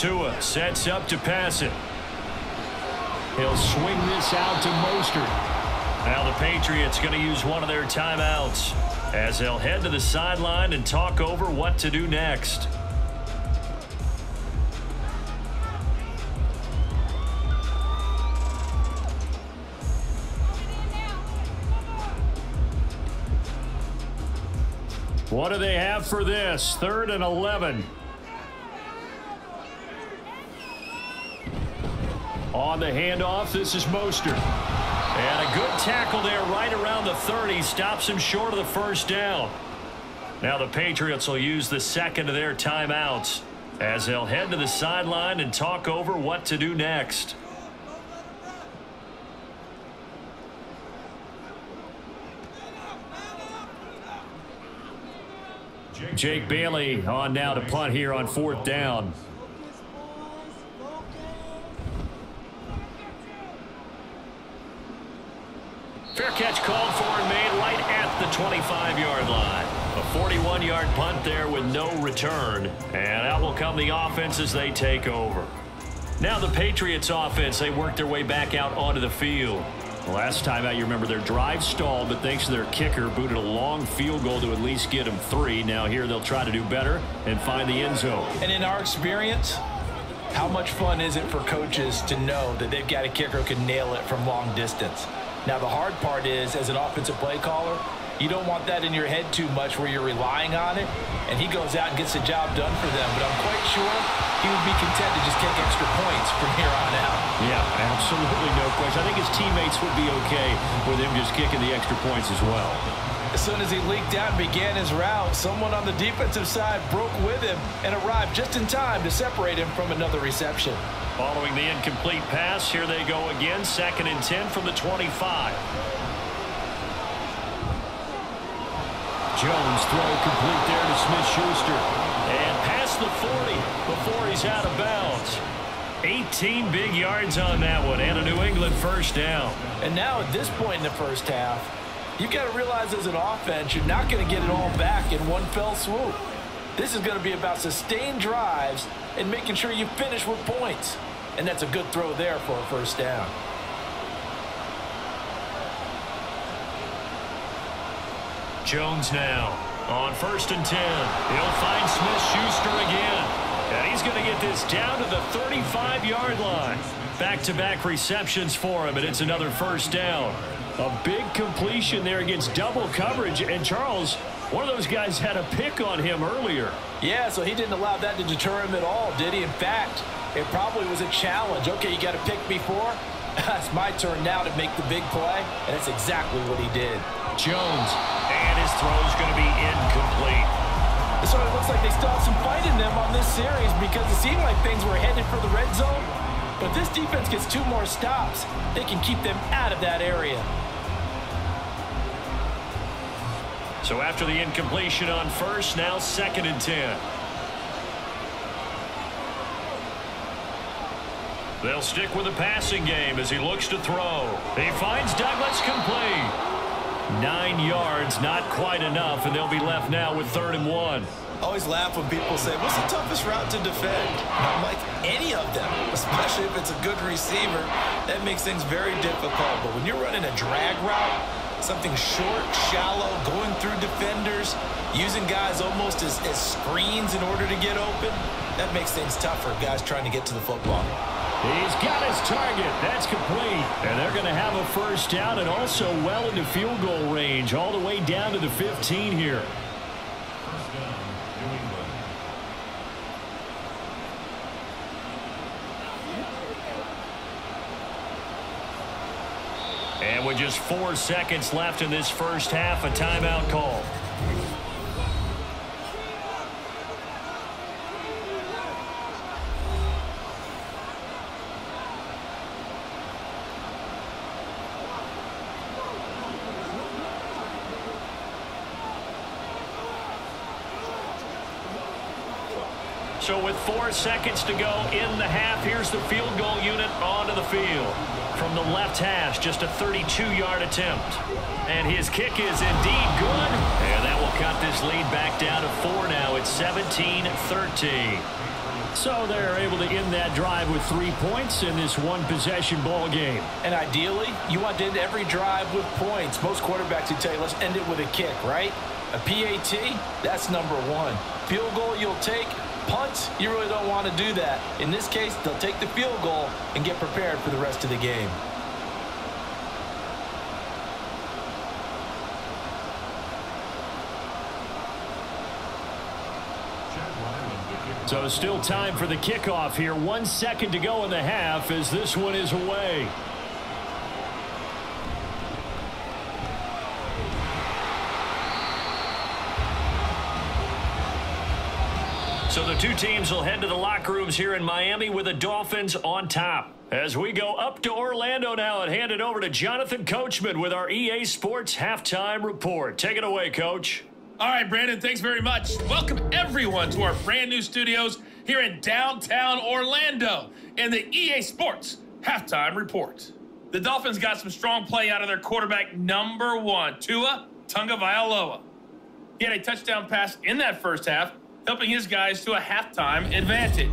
Speaker 2: Tua sets up to pass it. He'll swing this out to Mostert. Now the Patriots going to use one of their timeouts as they'll head to the sideline and talk over what to do next. What do they have for this? Third and 11. On the handoff, this is Mostert. And a good tackle there right around the 30. Stops him short of the first down. Now the Patriots will use the second of their timeouts as they'll head to the sideline and talk over what to do next. Jake Bailey on now to punt here on fourth down. Fair catch called for and made right at the 25-yard line. A 41-yard punt there with no return. And out will come the offense as they take over. Now the Patriots offense, they work their way back out onto the field. Last time out, you remember their drive stalled, but thanks to their kicker, booted a long field goal to at least get them three. Now here they'll try to do better and find the end zone.
Speaker 3: And in our experience, how much fun is it for coaches to know that they've got a kicker who can nail it from long distance? Now, the hard part is, as an offensive play caller, you don't want that in your head too much where you're relying on it, and he goes out and gets the job done for them. But I'm quite sure he would be content to just kick extra points from here on out.
Speaker 2: Yeah, absolutely no question. I think his teammates would be okay with him just kicking the extra points as well.
Speaker 3: As soon as he leaked out and began his route, someone on the defensive side broke with him and arrived just in time to separate him from another reception.
Speaker 2: Following the incomplete pass, here they go again, second and 10 from the 25. Jones throw complete there to Smith-Schuster. And past the 40 before he's out of bounds. 18 big yards on that one and a New England first down.
Speaker 3: And now at this point in the first half, You've got to realize as an offense, you're not going to get it all back in one fell swoop. This is going to be about sustained drives and making sure you finish with points. And that's a good throw there for a first down.
Speaker 2: Jones now on first and 10. He'll find Smith-Schuster again. And he's going to get this down to the 35-yard line. Back-to-back -back receptions for him, and it's another first down. A big completion there against double coverage. And Charles, One of those guys had a pick on him earlier.
Speaker 3: Yeah, so he didn't allow that to deter him at all, did he? In fact, it probably was a challenge. Okay, you got a pick before. four. It's my turn now to make the big play, and that's exactly what he did.
Speaker 2: Jones, and his throw is going to be incomplete.
Speaker 3: So it looks like they still have some fight in them on this series because it seemed like things were headed for the red zone. But this defense gets two more stops. They can keep them out of that area.
Speaker 2: So after the incompletion on first, now second and ten. They'll stick with the passing game as he looks to throw. He finds Douglas complete. Nine yards, not quite enough, and they'll be left now with third and one.
Speaker 4: always laugh when people say, what's the toughest route to defend? I'm like, any of them, especially if it's a good receiver. That makes things very difficult. But when you're running a drag route, something short, shallow, going through defenders, using guys almost as, as screens in order to get open, that makes things tough for guys trying to get to the football.
Speaker 2: He's got his target. That's complete. And they're going to have a first down and also well into field goal range all the way down to the 15 here. And with just four seconds left in this first half, a timeout call. So with four seconds to go in the half, here's the field goal unit onto the field. From the left hash, just a 32-yard attempt. And his kick is indeed good. And that will cut this lead back down to four now. It's 17-13. So they're able to end that drive with three points in this one-possession ball game.
Speaker 3: And ideally, you want to end every drive with points. Most quarterbacks would tell you, let's end it with a kick, right? A PAT, that's number one. Field goal you'll take, punts, you really don't want to do that. In this case, they'll take the field goal and get prepared for the rest of the game.
Speaker 2: So still time for the kickoff here. One second to go in the half as this one is away. So the two teams will head to the locker rooms here in Miami with the Dolphins on top. As we go up to Orlando now and hand it over to Jonathan Coachman with our EA Sports Halftime Report. Take it away, Coach.
Speaker 5: All right, Brandon, thanks very much. Welcome everyone to our brand new studios here in downtown Orlando in the EA Sports Halftime Report. The Dolphins got some strong play out of their quarterback number one, Tua Tagovailoa. He had a touchdown pass in that first half, helping his guys to a halftime advantage.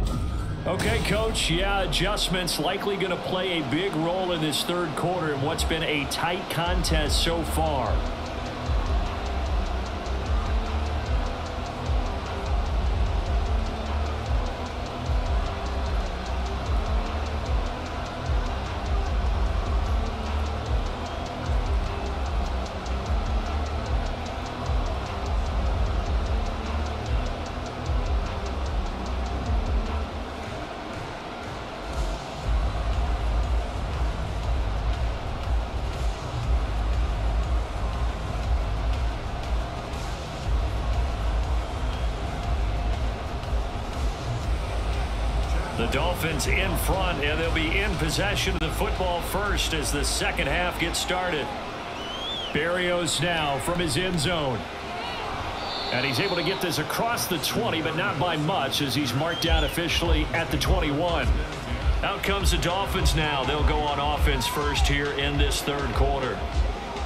Speaker 2: Okay, Coach. Yeah, adjustments likely going to play a big role in this third quarter in what's been a tight contest so far. The Dolphins in front, and they'll be in possession of the football first as the second half gets started. Berrios now from his end zone. And he's able to get this across the 20, but not by much as he's marked down officially at the 21. Out comes the Dolphins now. They'll go on offense first here in this third quarter.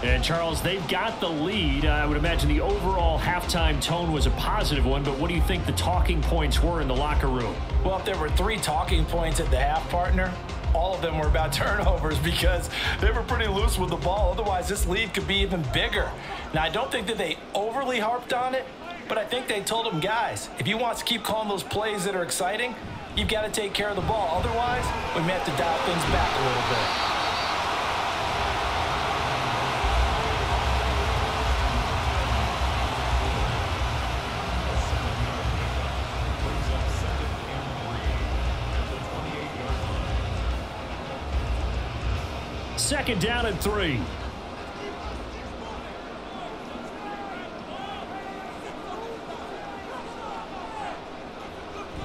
Speaker 2: And Charles, they've got the lead. I would imagine the overall halftime tone was a positive one, but what do you think the talking points were in the locker room?
Speaker 3: Well, if there were three talking points at the half, partner, all of them were about turnovers because they were pretty loose with the ball. Otherwise, this lead could be even bigger. Now, I don't think that they overly harped on it, but I think they told them, guys, if you want to keep calling those plays that are exciting, you've got to take care of the ball. Otherwise, we may have to dial things back a little bit.
Speaker 2: Second down and three.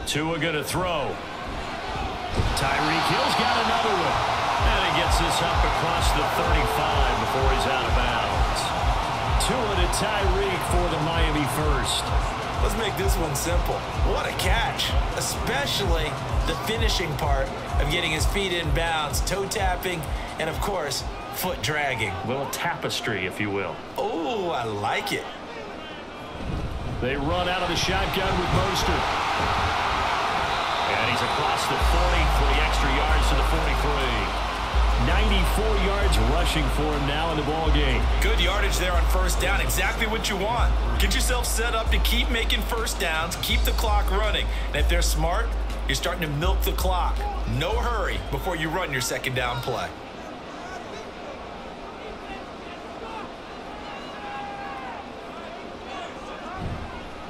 Speaker 2: Tua going to throw. Tyreek Hill's got another one. And he gets this up across the 35 before he's out of bounds. Tua to Tyreek for the Miami first.
Speaker 3: Let's make this one simple. What a catch, especially the finishing part of getting his feet in bounds, toe tapping, and of course, foot dragging.
Speaker 2: Little tapestry, if you will.
Speaker 3: Oh, I like it.
Speaker 2: They run out of the shotgun with Mostert. And he's across the 40 for the extra yards to the 43. 94 yards rushing for him now in the ball game.
Speaker 3: Good yardage there on first down. Exactly what you want. Get yourself set up to keep making first downs, keep the clock running. And if they're smart, you're starting to milk the clock. No hurry before you run your second down play.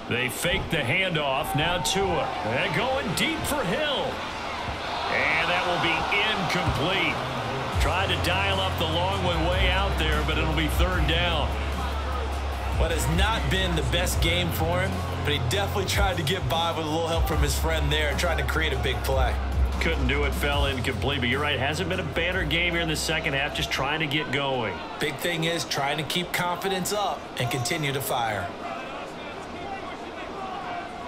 Speaker 2: They fake the handoff. Now Tua. And going deep for Hill. And that will be incomplete. Tried to dial up the long one way out there, but it'll be third down.
Speaker 3: What has not been the best game for him, but he definitely tried to get by with a little help from his friend there, trying to create a big play.
Speaker 2: Couldn't do it, fell incomplete, but you're right, hasn't been a banner game here in the second half, just trying to get going.
Speaker 3: Big thing is trying to keep confidence up and continue to fire.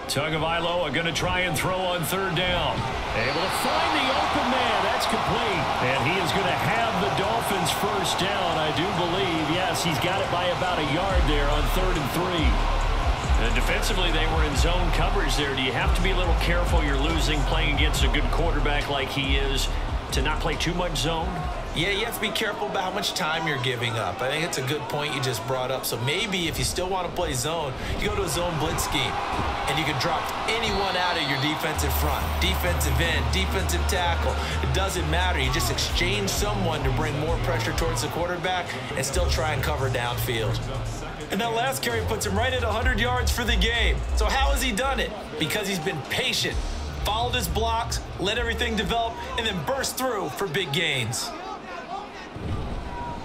Speaker 2: Tagovailoa going to try and throw on third down. Able to find the open man. That's complete. And he is going to have the Dolphins first down, I do believe. Yes, he's got it by about a yard there on third and three. And defensively, they were in zone coverage there. Do you have to be a little careful you're losing playing against a good quarterback like he is to not play too much zone?
Speaker 3: Yeah, you have to be careful about how much time you're giving up. I think it's a good point you just brought up. So maybe if you still want to play zone, you go to a zone blitz scheme, and you can drop anyone out of your defensive front, defensive end, defensive tackle. It doesn't matter. You just exchange someone to bring more pressure towards the quarterback and still try and cover downfield. And that last carry puts him right at 100 yards for the game. So how has he done it? Because he's been patient, followed his blocks, let everything develop, and then burst through for big gains.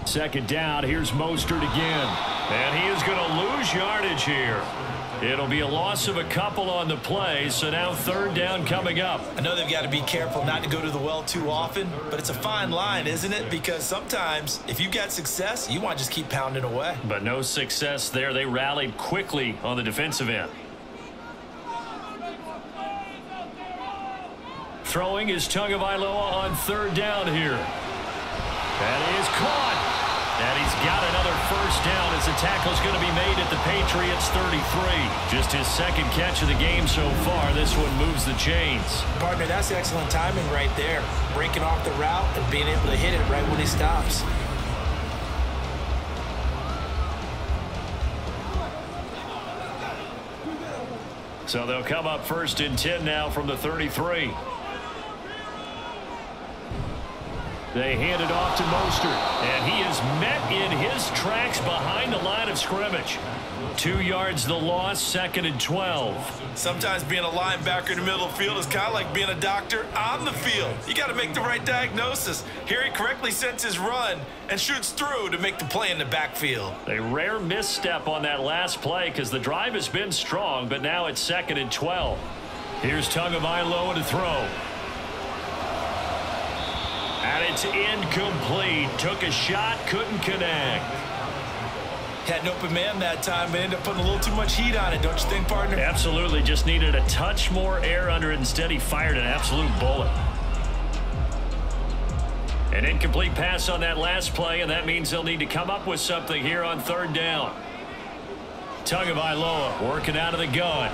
Speaker 2: Second down, here's Mostert again. And he is going to lose yardage here. It'll be a loss of a couple on the play, so now third down coming up.
Speaker 3: I know they've got to be careful not to go to the well too often, but it's a fine line, isn't it? Because sometimes if you've got success, you want to just keep pounding away.
Speaker 2: But no success there. They rallied quickly on the defensive end. Throwing is Tagovailoa on third down here. That is caught. And he's got another first down as the tackle's going to be made at the Patriots 33. Just his second catch of the game so far. This one moves the chains.
Speaker 3: Partner, that's excellent timing right there. Breaking off the route and being able to hit it right when he stops.
Speaker 2: So they'll come up first and 10 now from the 33. They hand it off to Mostert, and he is met in his tracks behind the line of scrimmage. Two yards the loss, second and 12.
Speaker 3: Sometimes being a linebacker in the middle of the field is kind of like being a doctor on the field. You got to make the right diagnosis. Here he correctly sets his run and shoots through to make the play in the backfield.
Speaker 2: A rare misstep on that last play because the drive has been strong, but now it's second and 12. Here's Tagovailoa to throw. And it's incomplete. Took a shot, couldn't connect.
Speaker 3: Had an open man that time, but ended up putting a little too much heat on it, don't you think, partner?
Speaker 2: Absolutely. Just needed a touch more air under it. Instead, he fired an absolute bullet. An incomplete pass on that last play, and that means they'll need to come up with something here on third down. Tagovailoa working out of the gun.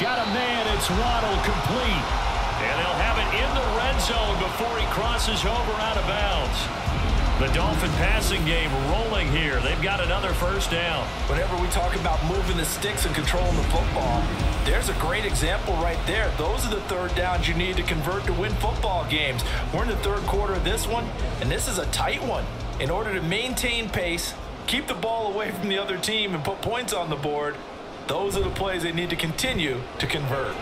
Speaker 2: Got a man. It's Waddle complete. And they'll have it in the red zone before he crosses over out of bounds. The Dolphin passing game rolling here. They've got another first down.
Speaker 3: Whenever we talk about moving the sticks and controlling the football, there's a great example right there. Those are the third downs you need to convert to win football games. We're in the third quarter of this one, and this is a tight one. In order to maintain pace, keep the ball away from the other team, and put points on the board, those are the plays they need to continue to convert.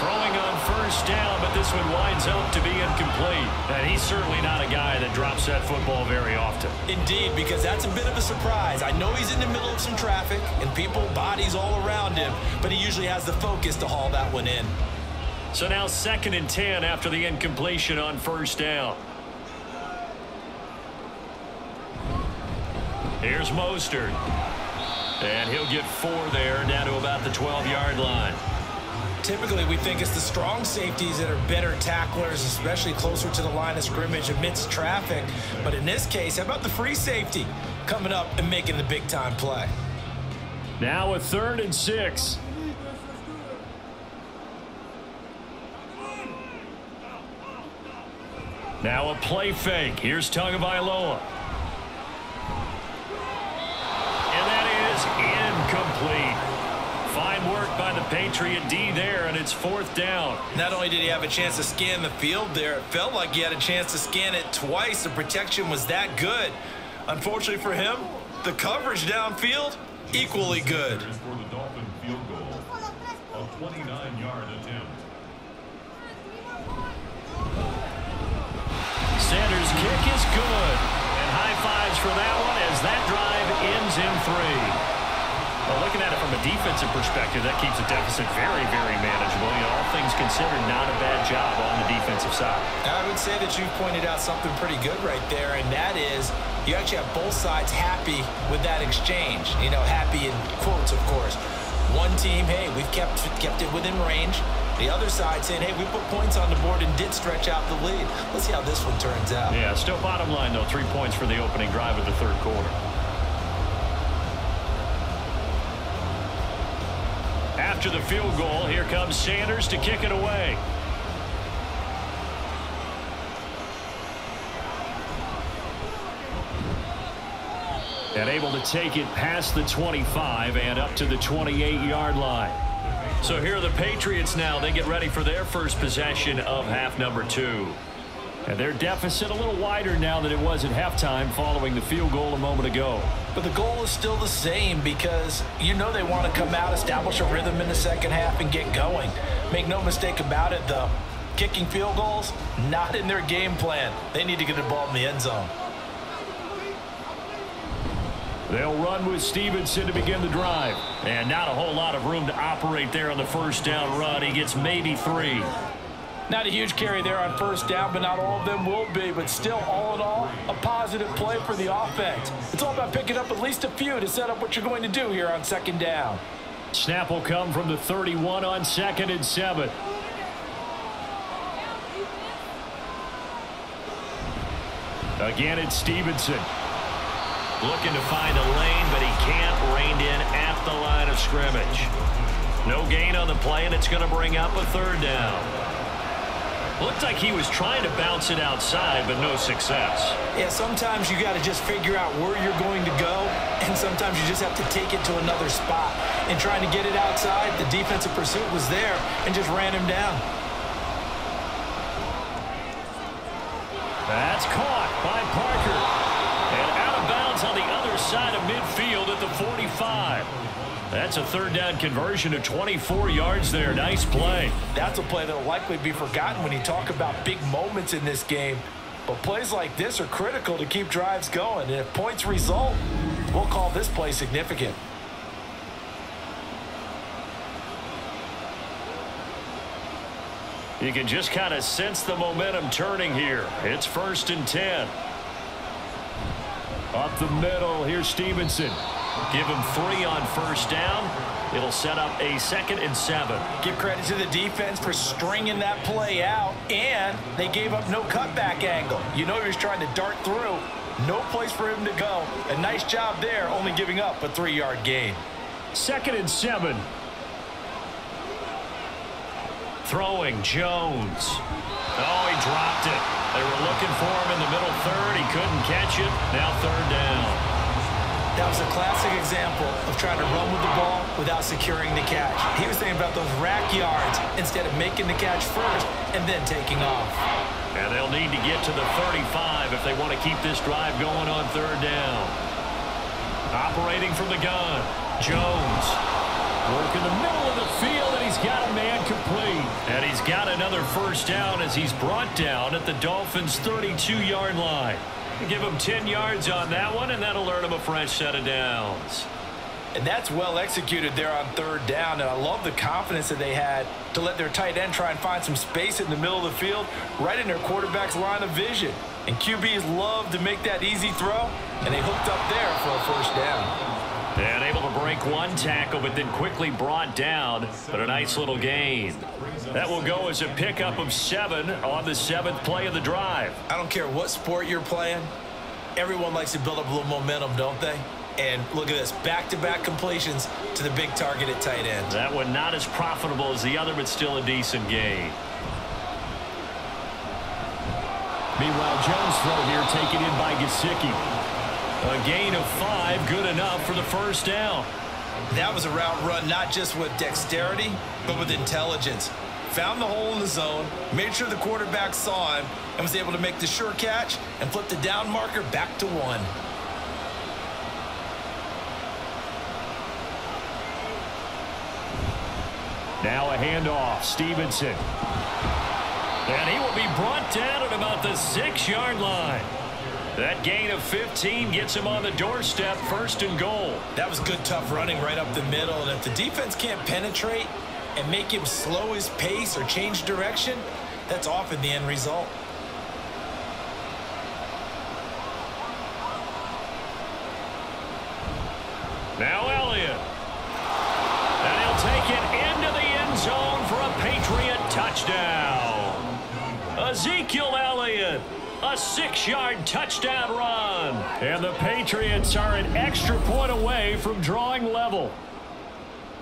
Speaker 2: Throwing on first down, but this one winds up to be incomplete. And he's certainly not a guy that drops that football very often.
Speaker 3: Indeed, because that's a bit of a surprise. I know he's in the middle of some traffic and people, bodies all around him, but he usually has the focus to haul that one in.
Speaker 2: So now second and 10 after the incompletion on first down. Here's Mostert. And he'll get four there down to about the 12-yard line.
Speaker 3: Typically, we think it's the strong safeties that are better tacklers, especially closer to the line of scrimmage amidst traffic. But in this case, how about the free safety coming up and making the big-time play?
Speaker 2: Now a third and six. Now a play fake. Here's Tagovailoa. Patriot D there, and it's fourth down.
Speaker 3: Not only did he have a chance to scan the field there, it felt like he had a chance to scan it twice. The protection was that good. Unfortunately for him, the coverage downfield, equally good.
Speaker 2: Defensive perspective, that keeps the deficit very, very manageable. You know, all things considered, not a bad job on the defensive side.
Speaker 3: I would say that you pointed out something pretty good right there, and that is you actually have both sides happy with that exchange. You know, happy in quotes, of course. One team, hey, we've kept kept it within range. The other side saying, hey, we put points on the board and did stretch out the lead. Let's see how this one turns out.
Speaker 2: Yeah, still bottom line, though, three points for the opening drive of the third quarter. After the field goal, here comes Sanders to kick it away. And able to take it past the 25 and up to the 28-yard line. So here are the Patriots now. They get ready for their first possession of half number two. And their deficit a little wider now than it was at halftime following the field goal a moment ago.
Speaker 3: But the goal is still the same because you know they want to come out, establish a rhythm in the second half, and get going. Make no mistake about it, though. Kicking field goals, not in their game plan. They need to get the ball in the end zone.
Speaker 2: They'll run with Stevenson to begin the drive. And not a whole lot of room to operate there on the first down run. He gets maybe three.
Speaker 4: Not a huge carry there on first down, but not all of them will be. But still, all in all, a positive play for the offense. It's all about picking up at least a few to set up what you're going to do here on second down.
Speaker 2: Snap will come from the 31 on second and seven. Again, it's Stevenson. Looking to find a lane, but he can't. Reined in at the line of scrimmage. No gain on the play, and it's going to bring up a third down. Looked like he was trying to bounce it outside, but no success.
Speaker 3: Yeah, sometimes you got to just figure out where you're going to go, and sometimes you just have to take it to another spot. And trying to get it outside, the defensive pursuit was there and just ran him down.
Speaker 2: That's caught by Parker. And out of bounds on the other side of midfield at the 45. That's a third down conversion of 24 yards there. Nice play.
Speaker 4: That's a play that will likely be forgotten when you talk about big moments in this game. But plays like this are critical to keep drives going. And if points result, we'll call this play significant.
Speaker 2: You can just kind of sense the momentum turning here. It's first and 10. Up the middle, here's Stevenson. Give him three on first down. It'll set up a second and seven.
Speaker 4: Give credit to the defense for stringing that play out, and they gave up no cutback angle. You know he was trying to dart through. No place for him to go. A nice job there, only giving up a three-yard gain.
Speaker 2: Second and seven. Throwing Jones. Oh, he dropped it. They were looking for him in the middle third. He couldn't catch it. Now third down.
Speaker 3: That was a classic example of trying to run with the ball without securing the catch. He was thinking about those rack yards instead of making the catch first and then taking off.
Speaker 2: And they'll need to get to the 35 if they want to keep this drive going on third down. Operating from the gun, Jones. Work in the middle of the field, and he's got a man complete. And he's got another first down as he's brought down at the Dolphins' 32-yard line. Give him 10 yards on that one, and that'll earn him a fresh set of downs.
Speaker 3: And that's well executed there on third down. And I love the confidence that they had to let their tight end try and find some space in the middle of the field, right in their quarterback's line of vision. And QBs love to make that easy throw, and they hooked up there for a first down.
Speaker 2: And able to break one tackle, but then quickly brought down. But a nice little gain. That will go as a pickup of seven on the seventh play of the drive.
Speaker 4: I don't care what sport you're playing. Everyone likes to build up a little momentum, don't they? And look at this, back-to-back -back completions to the big target at tight end.
Speaker 2: That one not as profitable as the other, but still a decent gain. Meanwhile, Jones throw here taken in by Gesicki. A gain of five, good enough for the first down.
Speaker 4: That was a route run not just with dexterity, but with intelligence. Found the hole in the zone, made sure the quarterback saw him, and was able to make the sure catch and flip the down marker back to one.
Speaker 2: Now a handoff. Stevenson. And he will be brought down at about the six-yard line. That gain of 15 gets him on the doorstep, first and goal.
Speaker 4: That was good, tough running right up the middle. And if the defense can't penetrate and make him slow his pace or change direction, that's often the end result.
Speaker 2: Now Elliott. And he'll take it into the end zone for a Patriot touchdown. Ezekiel Elliott. A six-yard touchdown run. And the Patriots are an extra point away from drawing level.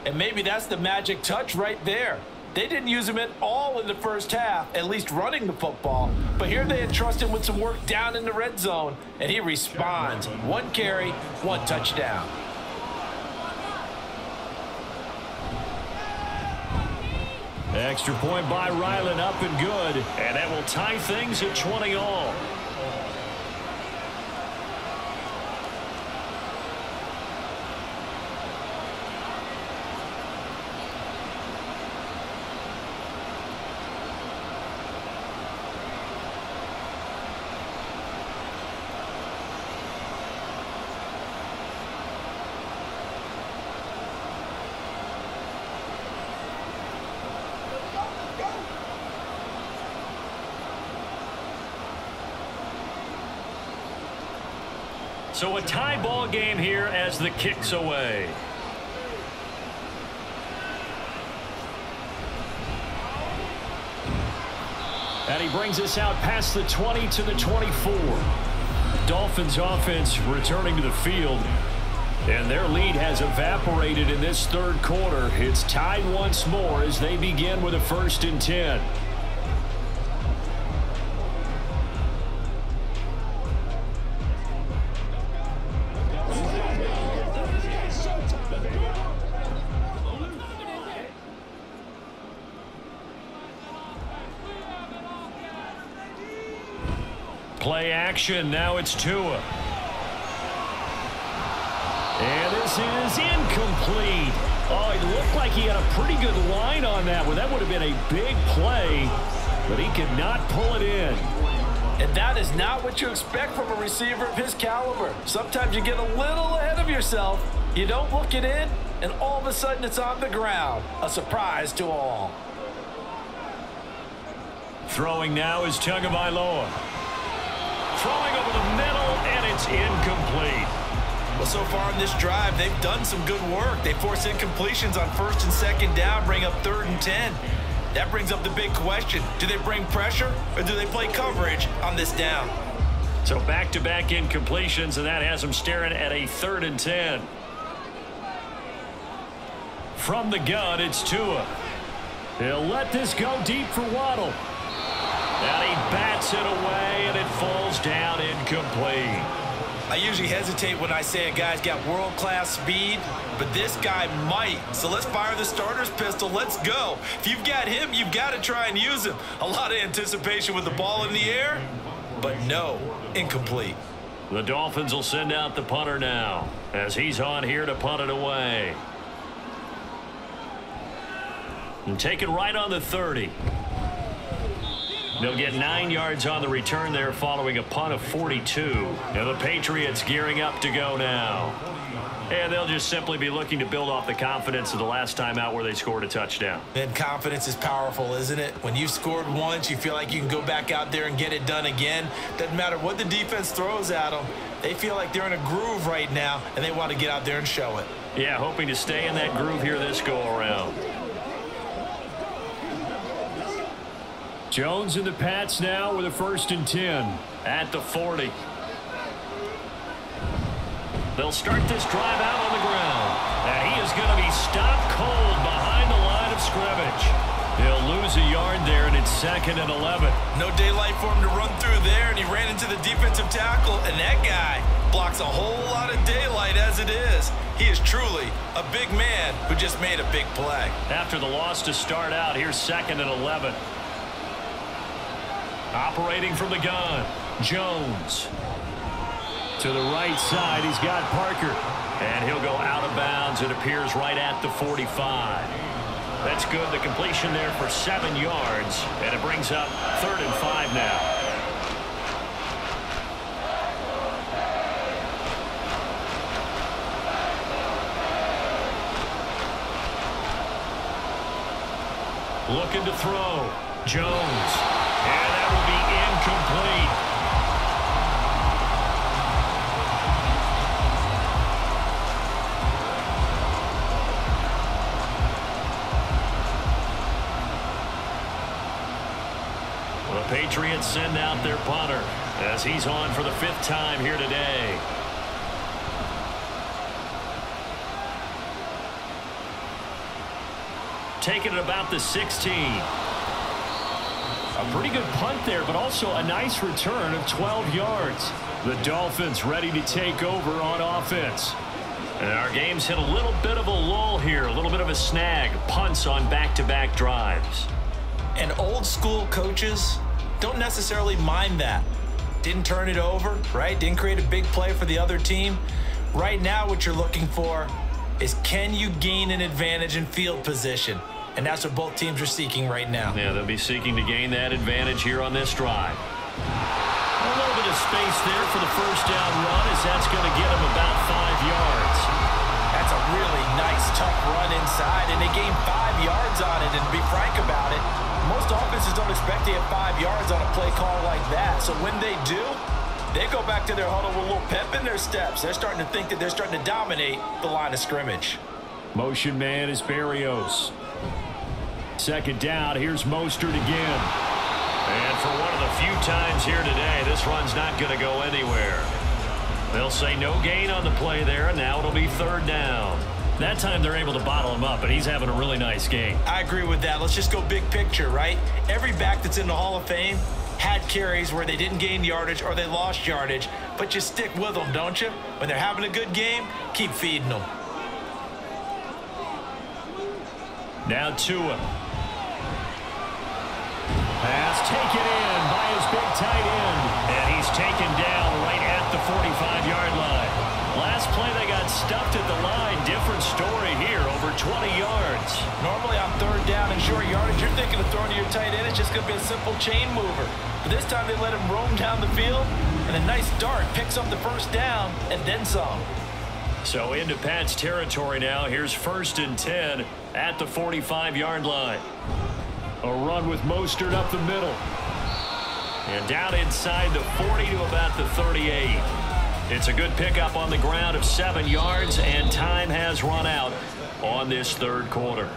Speaker 3: And maybe that's the magic touch right there. They didn't use him at all in the first half, at least running the football. But here they entrust him with some work down in the red zone, and he responds. One carry, one touchdown.
Speaker 2: Extra point by Ryland up and good. And that will tie things at 20 all. So a tie ball game here as the kicks away. And he brings us out past the 20 to the 24. Dolphins offense returning to the field. And their lead has evaporated in this third quarter. It's tied once more as they begin with a first and 10. Action. Now it's Tua. And this is incomplete. Oh, it looked like he had a pretty good line on that one. That would have been a big play, but he could not pull it in.
Speaker 3: And that is not what you expect from a receiver of his caliber. Sometimes you get a little ahead of yourself. You don't look it in, and all of a sudden it's on the ground. A surprise to all.
Speaker 2: Throwing now is Tagovailoa. Throwing over the middle, and it's incomplete.
Speaker 4: Well, so far in this drive, they've done some good work. They force incompletions on first and second down, bring up third and 10. That brings up the big question. Do they bring pressure or do they play coverage on this down?
Speaker 2: So back-to-back -back incompletions, and that has them staring at a third and 10. From the gun, it's Tua. He'll let this go deep for Waddle. And he bats it away, and it falls down incomplete.
Speaker 4: I usually hesitate when I say a guy's got world-class speed, but this guy might. So let's fire the starter's pistol. Let's go. If you've got him, you've got to try and use him. A lot of anticipation with the ball in the air, but no, incomplete.
Speaker 2: The Dolphins will send out the punter now as he's on here to punt it away. And take it right on the 30. They'll get nine yards on the return there following a punt of 42. And the Patriots gearing up to go now. And they'll just simply be looking to build off the confidence of the last time out where they scored a touchdown.
Speaker 3: And confidence is powerful, isn't it? When you've scored once, you feel like you can go back out there and get it done again. Doesn't matter what the defense throws at them. They feel like they're in a groove right now, and they want to get out there and show it.
Speaker 2: Yeah, hoping to stay in that groove here this go-around. Jones and the Pats now with a first and 10 at the 40. They'll start this drive out on the ground. And he is going to be stopped cold behind the line of scrimmage. They'll lose a yard there, and it's second and 11.
Speaker 3: No daylight for him to run through there, and he ran into the defensive tackle, and that guy blocks a whole lot of daylight as it is. He is truly a big man who just made a big play.
Speaker 2: After the loss to start out, here's second and 11. Operating from the gun, Jones. To the right side, he's got Parker. And he'll go out of bounds. It appears right at the 45. That's good. The completion there for seven yards. And it brings up third and five now. Looking to throw. Jones. And be. Patriots send out their punter as he's on for the fifth time here today. Taking it about the 16. A pretty good punt there, but also a nice return of 12 yards. The Dolphins ready to take over on offense. And our game's hit a little bit of a lull here, a little bit of a snag. Punts on back-to-back -back drives.
Speaker 3: And old school coaches don't necessarily mind that. Didn't turn it over, right? Didn't create a big play for the other team. Right now, what you're looking for is can you gain an advantage in field position? And that's what both teams are seeking right now.
Speaker 2: Yeah, they'll be seeking to gain that advantage here on this drive. A little bit of space there for the first down run as that's going to get them about five yards.
Speaker 3: That's a really nice, tough run inside, and they gained five yards on it. And to be frank about it, most offenses don't expect to get five yards on a play call like that. So when they do, they go back to their huddle with a little pep in their steps. They're starting to think that they're starting to dominate the line of scrimmage.
Speaker 2: Motion man is Berrios. Second down, here's Mostert again. And for one of the few times here today, this run's not going to go anywhere. They'll say no gain on the play there, and now it'll be third down. That time they're able to bottle him up, but he's having a really nice game.
Speaker 3: I agree with that. Let's just go big picture, right? Every back that's in the Hall of Fame had carries where they didn't gain yardage or they lost yardage, but you stick with them, don't you? When they're having a good game, keep feeding them.
Speaker 2: Now Tua. Pass taken in by his big tight end, and he's taken down right at the 45-yard line. Last play they got stuffed at the line. Different story here, over 20 yards.
Speaker 3: Normally on third down and short yardage, you're thinking of throwing to your tight end. It's just going to be a simple chain mover. But this time they let him roam down the field, and a nice dart picks up the first down and then some.
Speaker 2: So into Pat's territory now. Here's first and 10 at the 45-yard line. A run with Mostert up the middle. And down inside the 40 to about the 38. It's a good pickup on the ground of seven yards, and time has run out on this third quarter.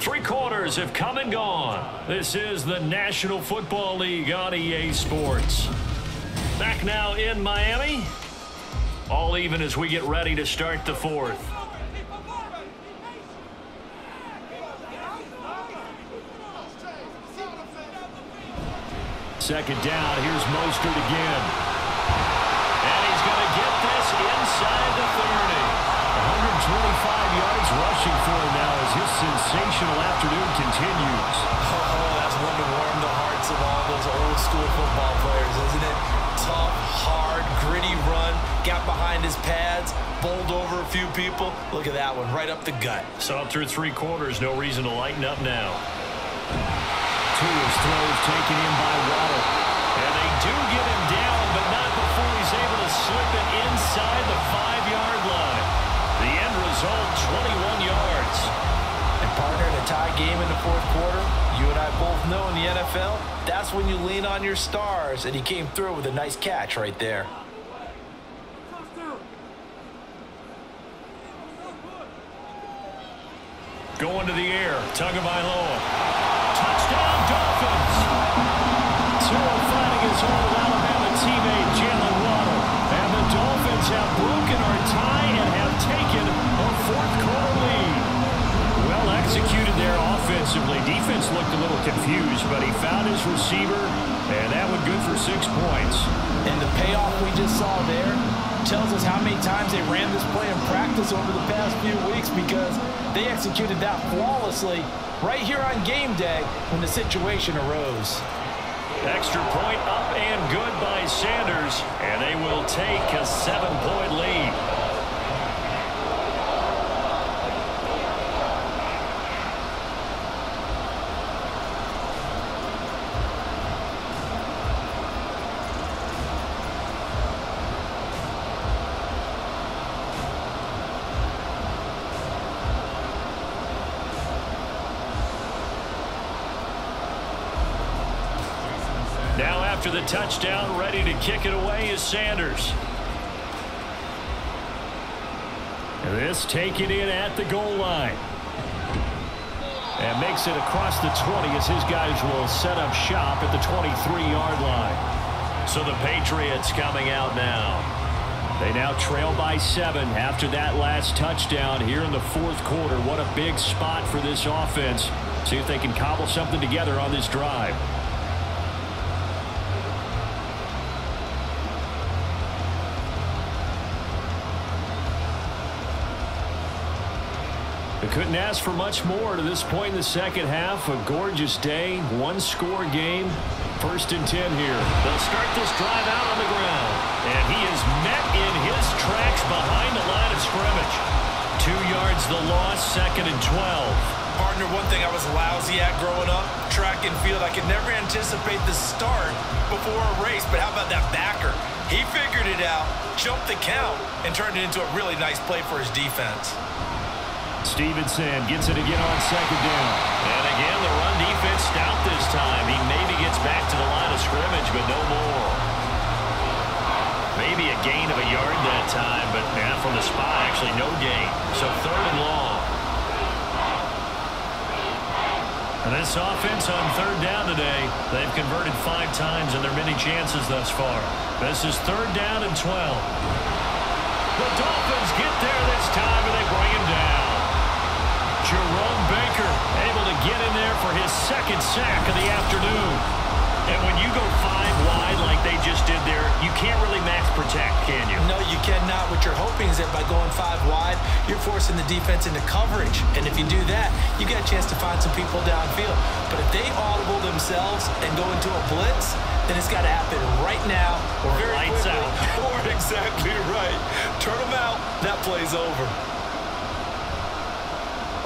Speaker 2: Three quarters have come and gone. This is the National Football League on EA Sports. Back now in Miami. All even as we get ready to start the fourth. Second down. Here's Mostert again. And he's going to get this inside the 30. 125 yards rushing for him now as his sensational afternoon continues.
Speaker 3: Got behind his pads,
Speaker 4: bowled over a few people. Look at that one, right up the gut.
Speaker 2: So through three quarters, no reason to lighten up now. Two Tua's throws taken in by Waddle. And they do get him down, but not before he's able to slip it inside the five-yard line. The end result, 21 yards.
Speaker 3: And partner, in a tie game in the fourth quarter, you and I both know in the NFL, that's when you lean on your stars, and he came through with a nice catch right there.
Speaker 2: Going to the air, Tagovailoa. Touchdown, Dolphins. Tua finding his old Alabama teammate Jaylen Waddle. And the Dolphins have broken our tie and have taken a fourth quarter lead. Well executed there offensively. Defense looked a little confused, but he found his receiver, and that one good for six points.
Speaker 3: And the payoff we just saw there tells us how many times they ran this play in practice over the past few weeks because they executed that flawlessly right here on game day when the situation arose.
Speaker 2: Extra point up and good by Sanders, and they will take a seven-point lead. Kick it away is Sanders. And this taken in at the goal line. And makes it across the 20 as his guys will set up shop at the 23-yard line. So the Patriots coming out now. They now trail by seven after that last touchdown here in the fourth quarter. What a big spot for this offense. See if they can cobble something together on this drive. Couldn't ask for much more to this point in the second half. A gorgeous day, one-score game. First and 10 here. They'll start this drive out on the ground. And he is met in his tracks behind the line of scrimmage. Two yards the loss, second and 12.
Speaker 4: Partner, one thing I was lousy at growing up, track and field, I could never anticipate the start before a race, but how about that backer? He figured it out, jumped the count, and turned it into a really nice play for his defense.
Speaker 2: Stevenson gets it again on second down. And again, the run defense stout this time. He maybe gets back to the line of scrimmage, but no more. Maybe a gain of a yard that time, but yeah, from the spot, actually no gain. So third and long. And this offense on third down today, they've converted five times in their many chances thus far. This is third down and 12. The Dolphins get there this time, in there for his second sack of the afternoon. And when you go five wide like they just did there, you can't really max protect, can you?
Speaker 3: No, you cannot. What you're hoping is that by going five wide, you're forcing the defense into coverage. And if you do that, you get a chance to find some people downfield. But if they audible themselves and go into a blitz, then it's got to happen right now.
Speaker 2: Or
Speaker 3: very
Speaker 2: lights
Speaker 3: quickly.
Speaker 2: out.
Speaker 4: Or exactly right. Turn them out, that play's over.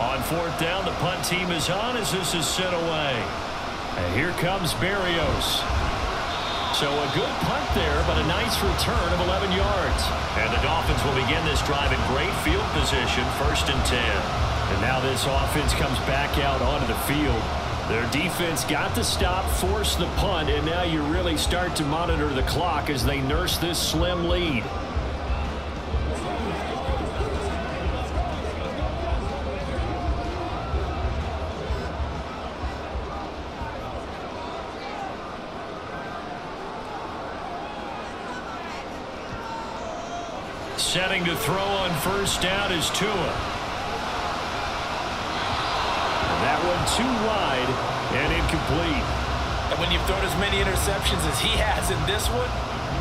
Speaker 2: On fourth down, the punt team is on as this is sent away. And here comes Berrios. So a good punt there, but a nice return of 11 yards. And the Dolphins will begin this drive in great field position, first and 10. And now this offense comes back out onto the field. Their defense got the stop, forced the punt, and now you really start to monitor the clock as they nurse this slim lead. To throw on first down is Tua. And that one too wide and incomplete.
Speaker 3: And when you've thrown as many interceptions as he has in this one,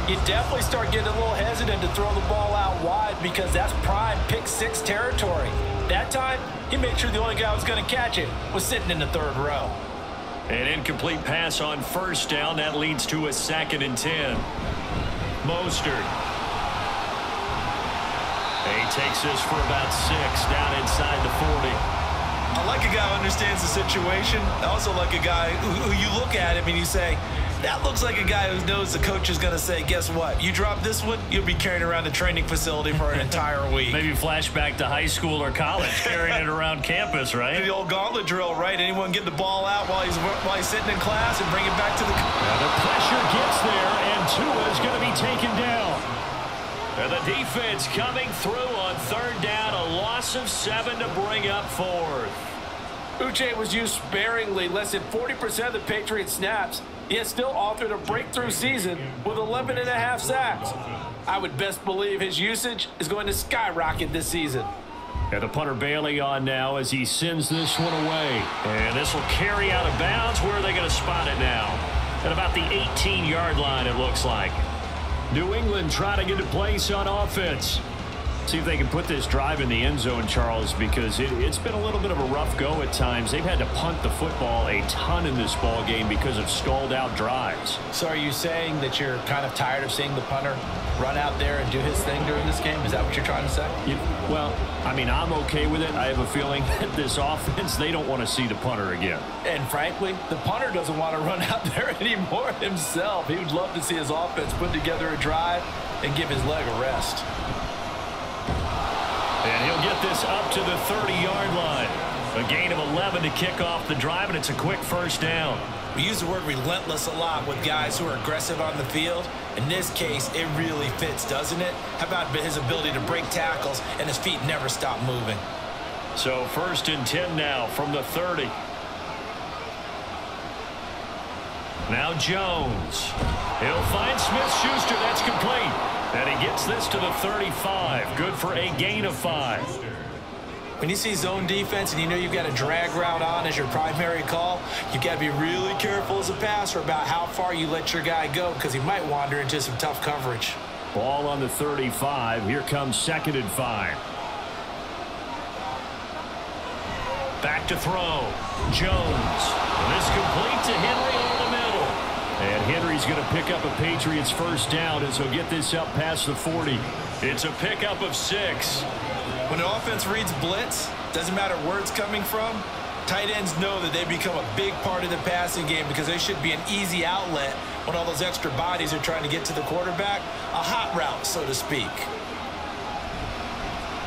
Speaker 3: you definitely start getting a little hesitant to throw the ball out wide because that's prime pick six territory. That time, he made sure the only guy who was going to catch it was sitting in the third row.
Speaker 2: An incomplete pass on first down. That leads to a second and 10. Mostert. Takes this for about six down inside the 40.
Speaker 4: I like a guy who understands the situation. I also like a guy who, who you look at him and you say, that looks like a guy who knows the coach is going to say, guess what? You drop this one, you'll be carrying around the training facility for an entire week.
Speaker 2: Maybe flashback to high school or college, carrying it around campus, right?
Speaker 4: The old gauntlet drill, right? Anyone get the ball out while he's while he's sitting in class and bring it back to the...
Speaker 2: Now the pressure gets there, and Tua is going to be taken down. And the defense coming through third down, a loss of seven to bring up fourth.
Speaker 3: Uche was used sparingly, less than 40% of the Patriots snaps, yet still authored a breakthrough season with 11 and a half sacks. I would best believe his usage is going to skyrocket this season.
Speaker 2: And the punter Bailey on now as he sends this one away. And this will carry out of bounds. Where are they going to spot it now? At about the 18-yard line, it looks like. New England trying to get a place on offense. See if they can put this drive in the end zone, Charles, because it, has been a little bit of a rough go at times. They've had to punt the football a ton in this ball game because of stalled out drives.
Speaker 3: So are you saying that you're kind of tired of seeing the punter run out there and do his thing during this game? Is that what you're trying to say?
Speaker 2: You, well, I mean, I'm okay with it. I have a feeling that this offense, they don't want to see the punter again.
Speaker 3: And frankly, the punter doesn't want to run out there anymore himself. He would love to see his offense put together a drive and give his leg a rest.
Speaker 2: Get this up to the 30-yard line. A gain of 11 to kick off the drive, and it's a quick first down.
Speaker 4: We use the word relentless a lot with guys who are aggressive on the field. In this case, it really fits, doesn't it? How about his ability to break tackles and his feet never stop moving?
Speaker 2: So first and 10 now from the 30. Now Jones. He'll find Smith-Schuster. That's complete. And he gets this to the 35. Good for a gain of five.
Speaker 4: When you see zone defense and you know you've got a drag route on as your primary call, you've got to be really careful as a passer about how far you let your guy go because he might wander into some tough coverage.
Speaker 2: Ball on the 35. Here comes second and five. Back to throw. Jones. This complete to Henry Henry's going to pick up a Patriots first down as he'll get this up past the 40. It's a pickup of six.
Speaker 4: When the offense reads blitz, doesn't matter where it's coming from, tight ends know that they become a big part of the passing game because they should be an easy outlet when all those extra bodies are trying to get to the quarterback. A hot route, so to speak.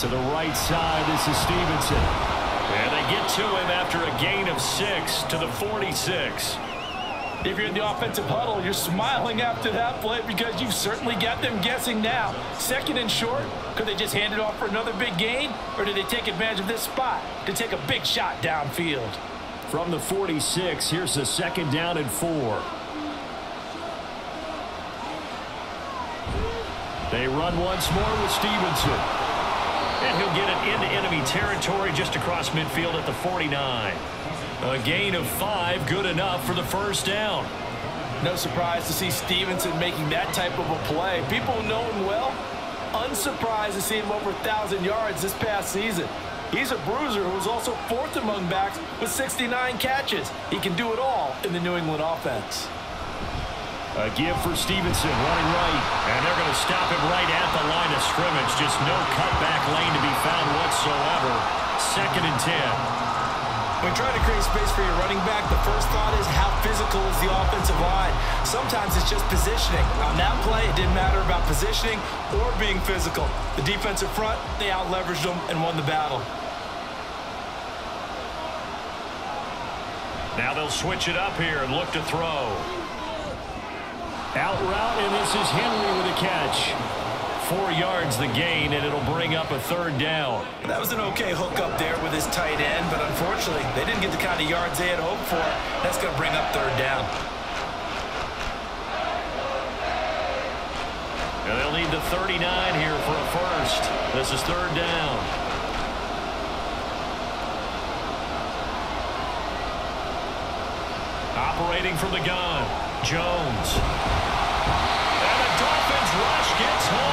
Speaker 2: To the right side, this is Stevenson. And they get to him after a gain of six to the 46.
Speaker 3: If you're in the offensive huddle, you're smiling after that play because you've certainly got them guessing now. Second and short, could they just hand it off for another big gain? Or did they take advantage of this spot to take a big shot downfield?
Speaker 2: From the 46, here's the second down and four. They run once more with Stevenson. And he'll get it into enemy territory just across midfield at the 49. A gain of five, good enough for the first down.
Speaker 3: No surprise to see Stevenson making that type of a play. People know him well. Unsurprised to see him over 1,000 yards this past season. He's a bruiser who was also fourth among backs with 69 catches. He can do it all in the New England offense.
Speaker 2: A give for Stevenson running right. And they're going to stop him right at the line of scrimmage. Just no cutback lane to be found whatsoever. Second and 10.
Speaker 4: When trying to create space for your running back, the first thought is how physical is the offensive line. Sometimes it's just positioning. On that play, it didn't matter about positioning or being physical. The defensive front, they out-leveraged them and won the battle.
Speaker 2: Now they'll switch it up here and look to throw. Out route, and this is Henry with a catch. Four yards the gain, and it'll bring up a third down.
Speaker 4: That was an okay hook up there with his tight end, but unfortunately, they didn't get the kind of yards they had hoped for. That's going to bring up third down.
Speaker 2: And they'll need the 39 here for a first. This is third down. Operating from the gun, Jones And the Dolphins rush gets home.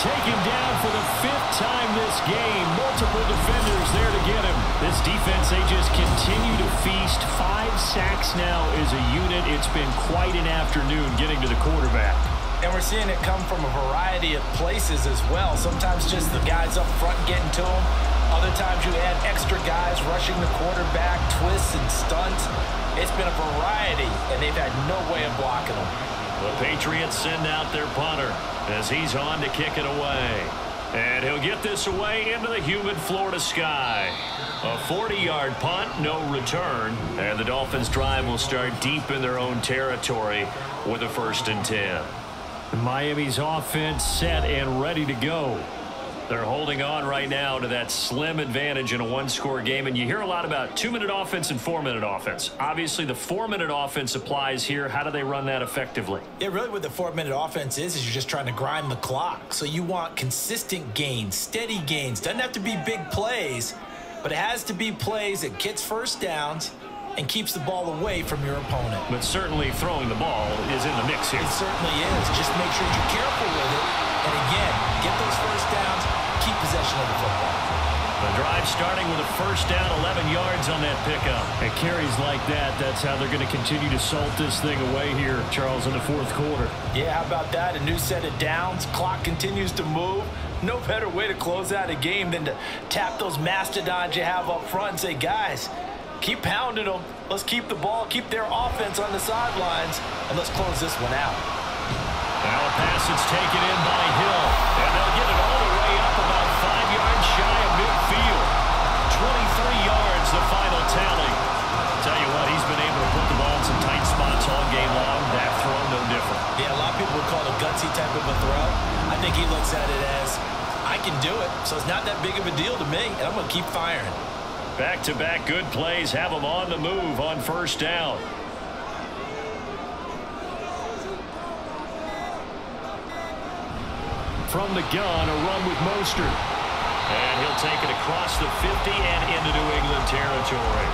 Speaker 2: Taken down for the fifth time this game. Multiple defenders there to get him. This defense, they just continue to feast. Five sacks now is a unit. It's been quite an afternoon getting to the quarterback.
Speaker 3: And we're seeing it come from a variety of places as well. Sometimes just the guys up front getting to them. Other times you add extra guys rushing the quarterback, twists and stunts. It's been a variety, and they've had no way of blocking them.
Speaker 2: The Patriots send out their punter as he's on to kick it away. And he'll get this away into the humid Florida sky. A 40-yard punt, no return. And the Dolphins' drive will start deep in their own territory with a first and 10. Miami's offense set and ready to go. They're holding on right now to that slim advantage in a one-score game. And you hear a lot about two-minute offense and four-minute offense. Obviously, the four-minute offense applies here. How do they run that effectively?
Speaker 3: Yeah, really what the four-minute offense is, is you're just trying to grind the clock. So you want consistent gains, steady gains. Doesn't have to be big plays, but it has to be plays that gets first downs and keeps the ball away from your opponent.
Speaker 2: But certainly throwing the ball is in the mix here.
Speaker 3: It certainly is. Just make sure you're careful with it. And again, get those first downs, keep possession of the football.
Speaker 2: The drive starting with a first down, 11 yards on that pickup. And carries like that, that's how they're going to continue to salt this thing away here, Charles, in the fourth quarter.
Speaker 3: Yeah, how about that? A new set of downs. Clock continues to move. No better way to close out a game than to tap those mastodons you have up front and say, guys, keep pounding them. Let's keep the ball, keep their offense on the sidelines, and let's close this one out.
Speaker 2: Now a pass that's taken in by Hill,
Speaker 3: type of a throw. I think he looks at it as, I can do it, so it's not that big of a deal to me, and I'm going to keep firing.
Speaker 2: Back-to-back -back good plays have him on the move on first down. From the gun, a run with Mostert. And he'll take it across the 50 and into New England territory.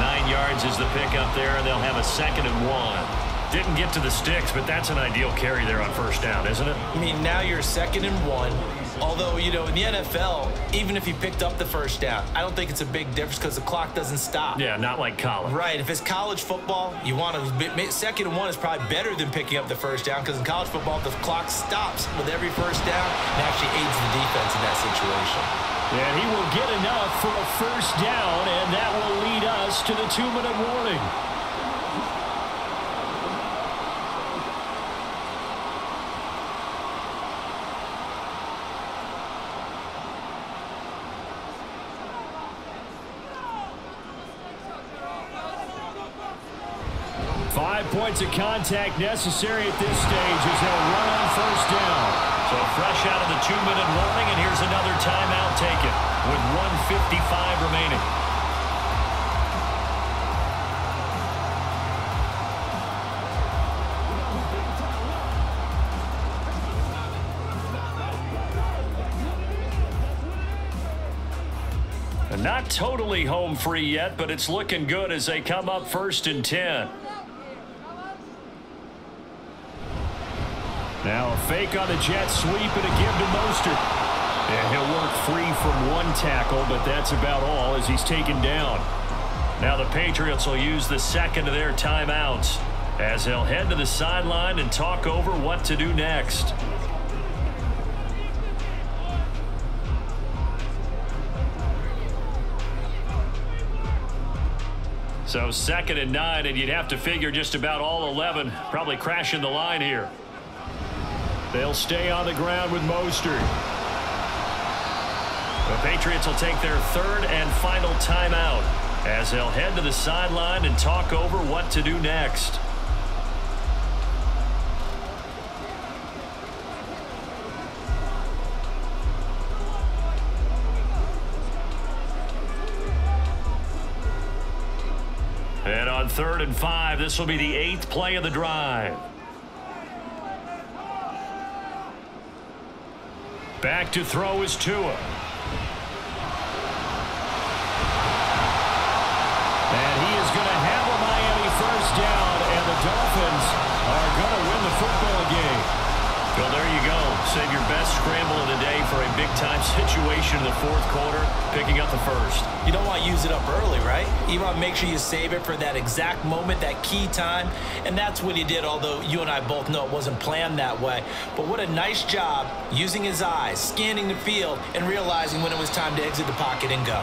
Speaker 2: Nine yards is the pickup there, and they'll have a second and one. Didn't get to the sticks, but that's an ideal carry there on first down, isn't it?
Speaker 3: I mean, now you're second and one. Although, you know, in the NFL, even if he picked up the first down, I don't think it's a big difference because the clock doesn't stop.
Speaker 2: Yeah, not like college.
Speaker 3: Right. If it's college football, you want to second and one is probably better than picking up the first down because in college football, the clock stops with every first down and actually aids the defense in that situation.
Speaker 2: And he will get enough for a first down, and that will lead us to the two-minute warning. Five points of contact necessary at this stage as they'll run on first down. So fresh out of the two-minute warning, and here's another timeout taken with 155 remaining. Not totally home free yet, but it's looking good as they come up first and 10. Now a fake on the jet sweep and a give to Mostert. And he'll work free from one tackle, but that's about all as he's taken down. Now the Patriots will use the second of their timeouts as they'll head to the sideline and talk over what to do next. So second and nine, and you'd have to figure just about all 11 probably crashing the line here. They'll stay on the ground with Mostert. The Patriots will take their third and final timeout as they'll head to the sideline and talk over what to do next. And on third and five, this will be the eighth play of the drive. Back to throw is Tua. Big-time situation in the fourth quarter, picking up the first.
Speaker 3: You don't want to use it up early, right? You want to make sure you save it for that exact moment, that key time, and that's what he did, although you and I both know it wasn't planned that way. But what a nice job using his eyes, scanning the field, and realizing when it was time to exit the pocket and go.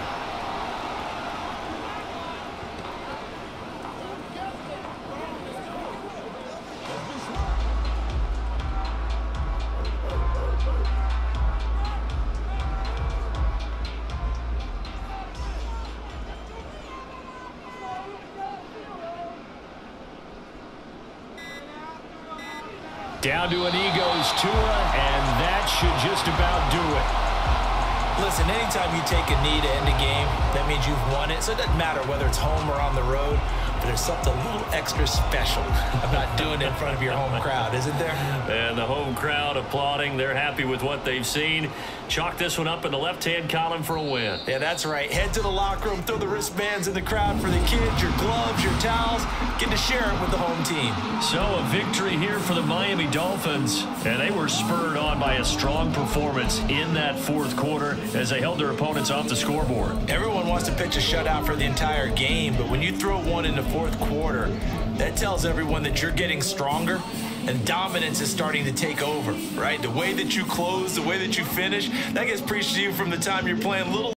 Speaker 2: Down to an egos Tua, and that should just about do it.
Speaker 3: Listen, anytime you take a knee to end a game, that means you've won it. So it doesn't matter whether it's home or on the road, but there's something a little extra special about doing it in front of your home crowd, isn't there?
Speaker 2: And the home crowd applauding. They're happy with what they've seen. Chalk this one up in the left-hand column for a win.
Speaker 3: Yeah, that's right. Head to the locker room, throw the wristbands in the crowd for the kids, your gloves, your towels. Get to share it with the home team.
Speaker 2: So a victory here for the Miami Dolphins, and they were spurred on by a strong performance in that fourth quarter as they held their opponents off the scoreboard.
Speaker 3: Everyone wants to pitch a shutout for the entire game, but when you throw one in the fourth quarter, that tells everyone that you're getting stronger and dominance is starting to take over, right? The way that you close, the way that you finish, that gets preached to you from the time you're playing little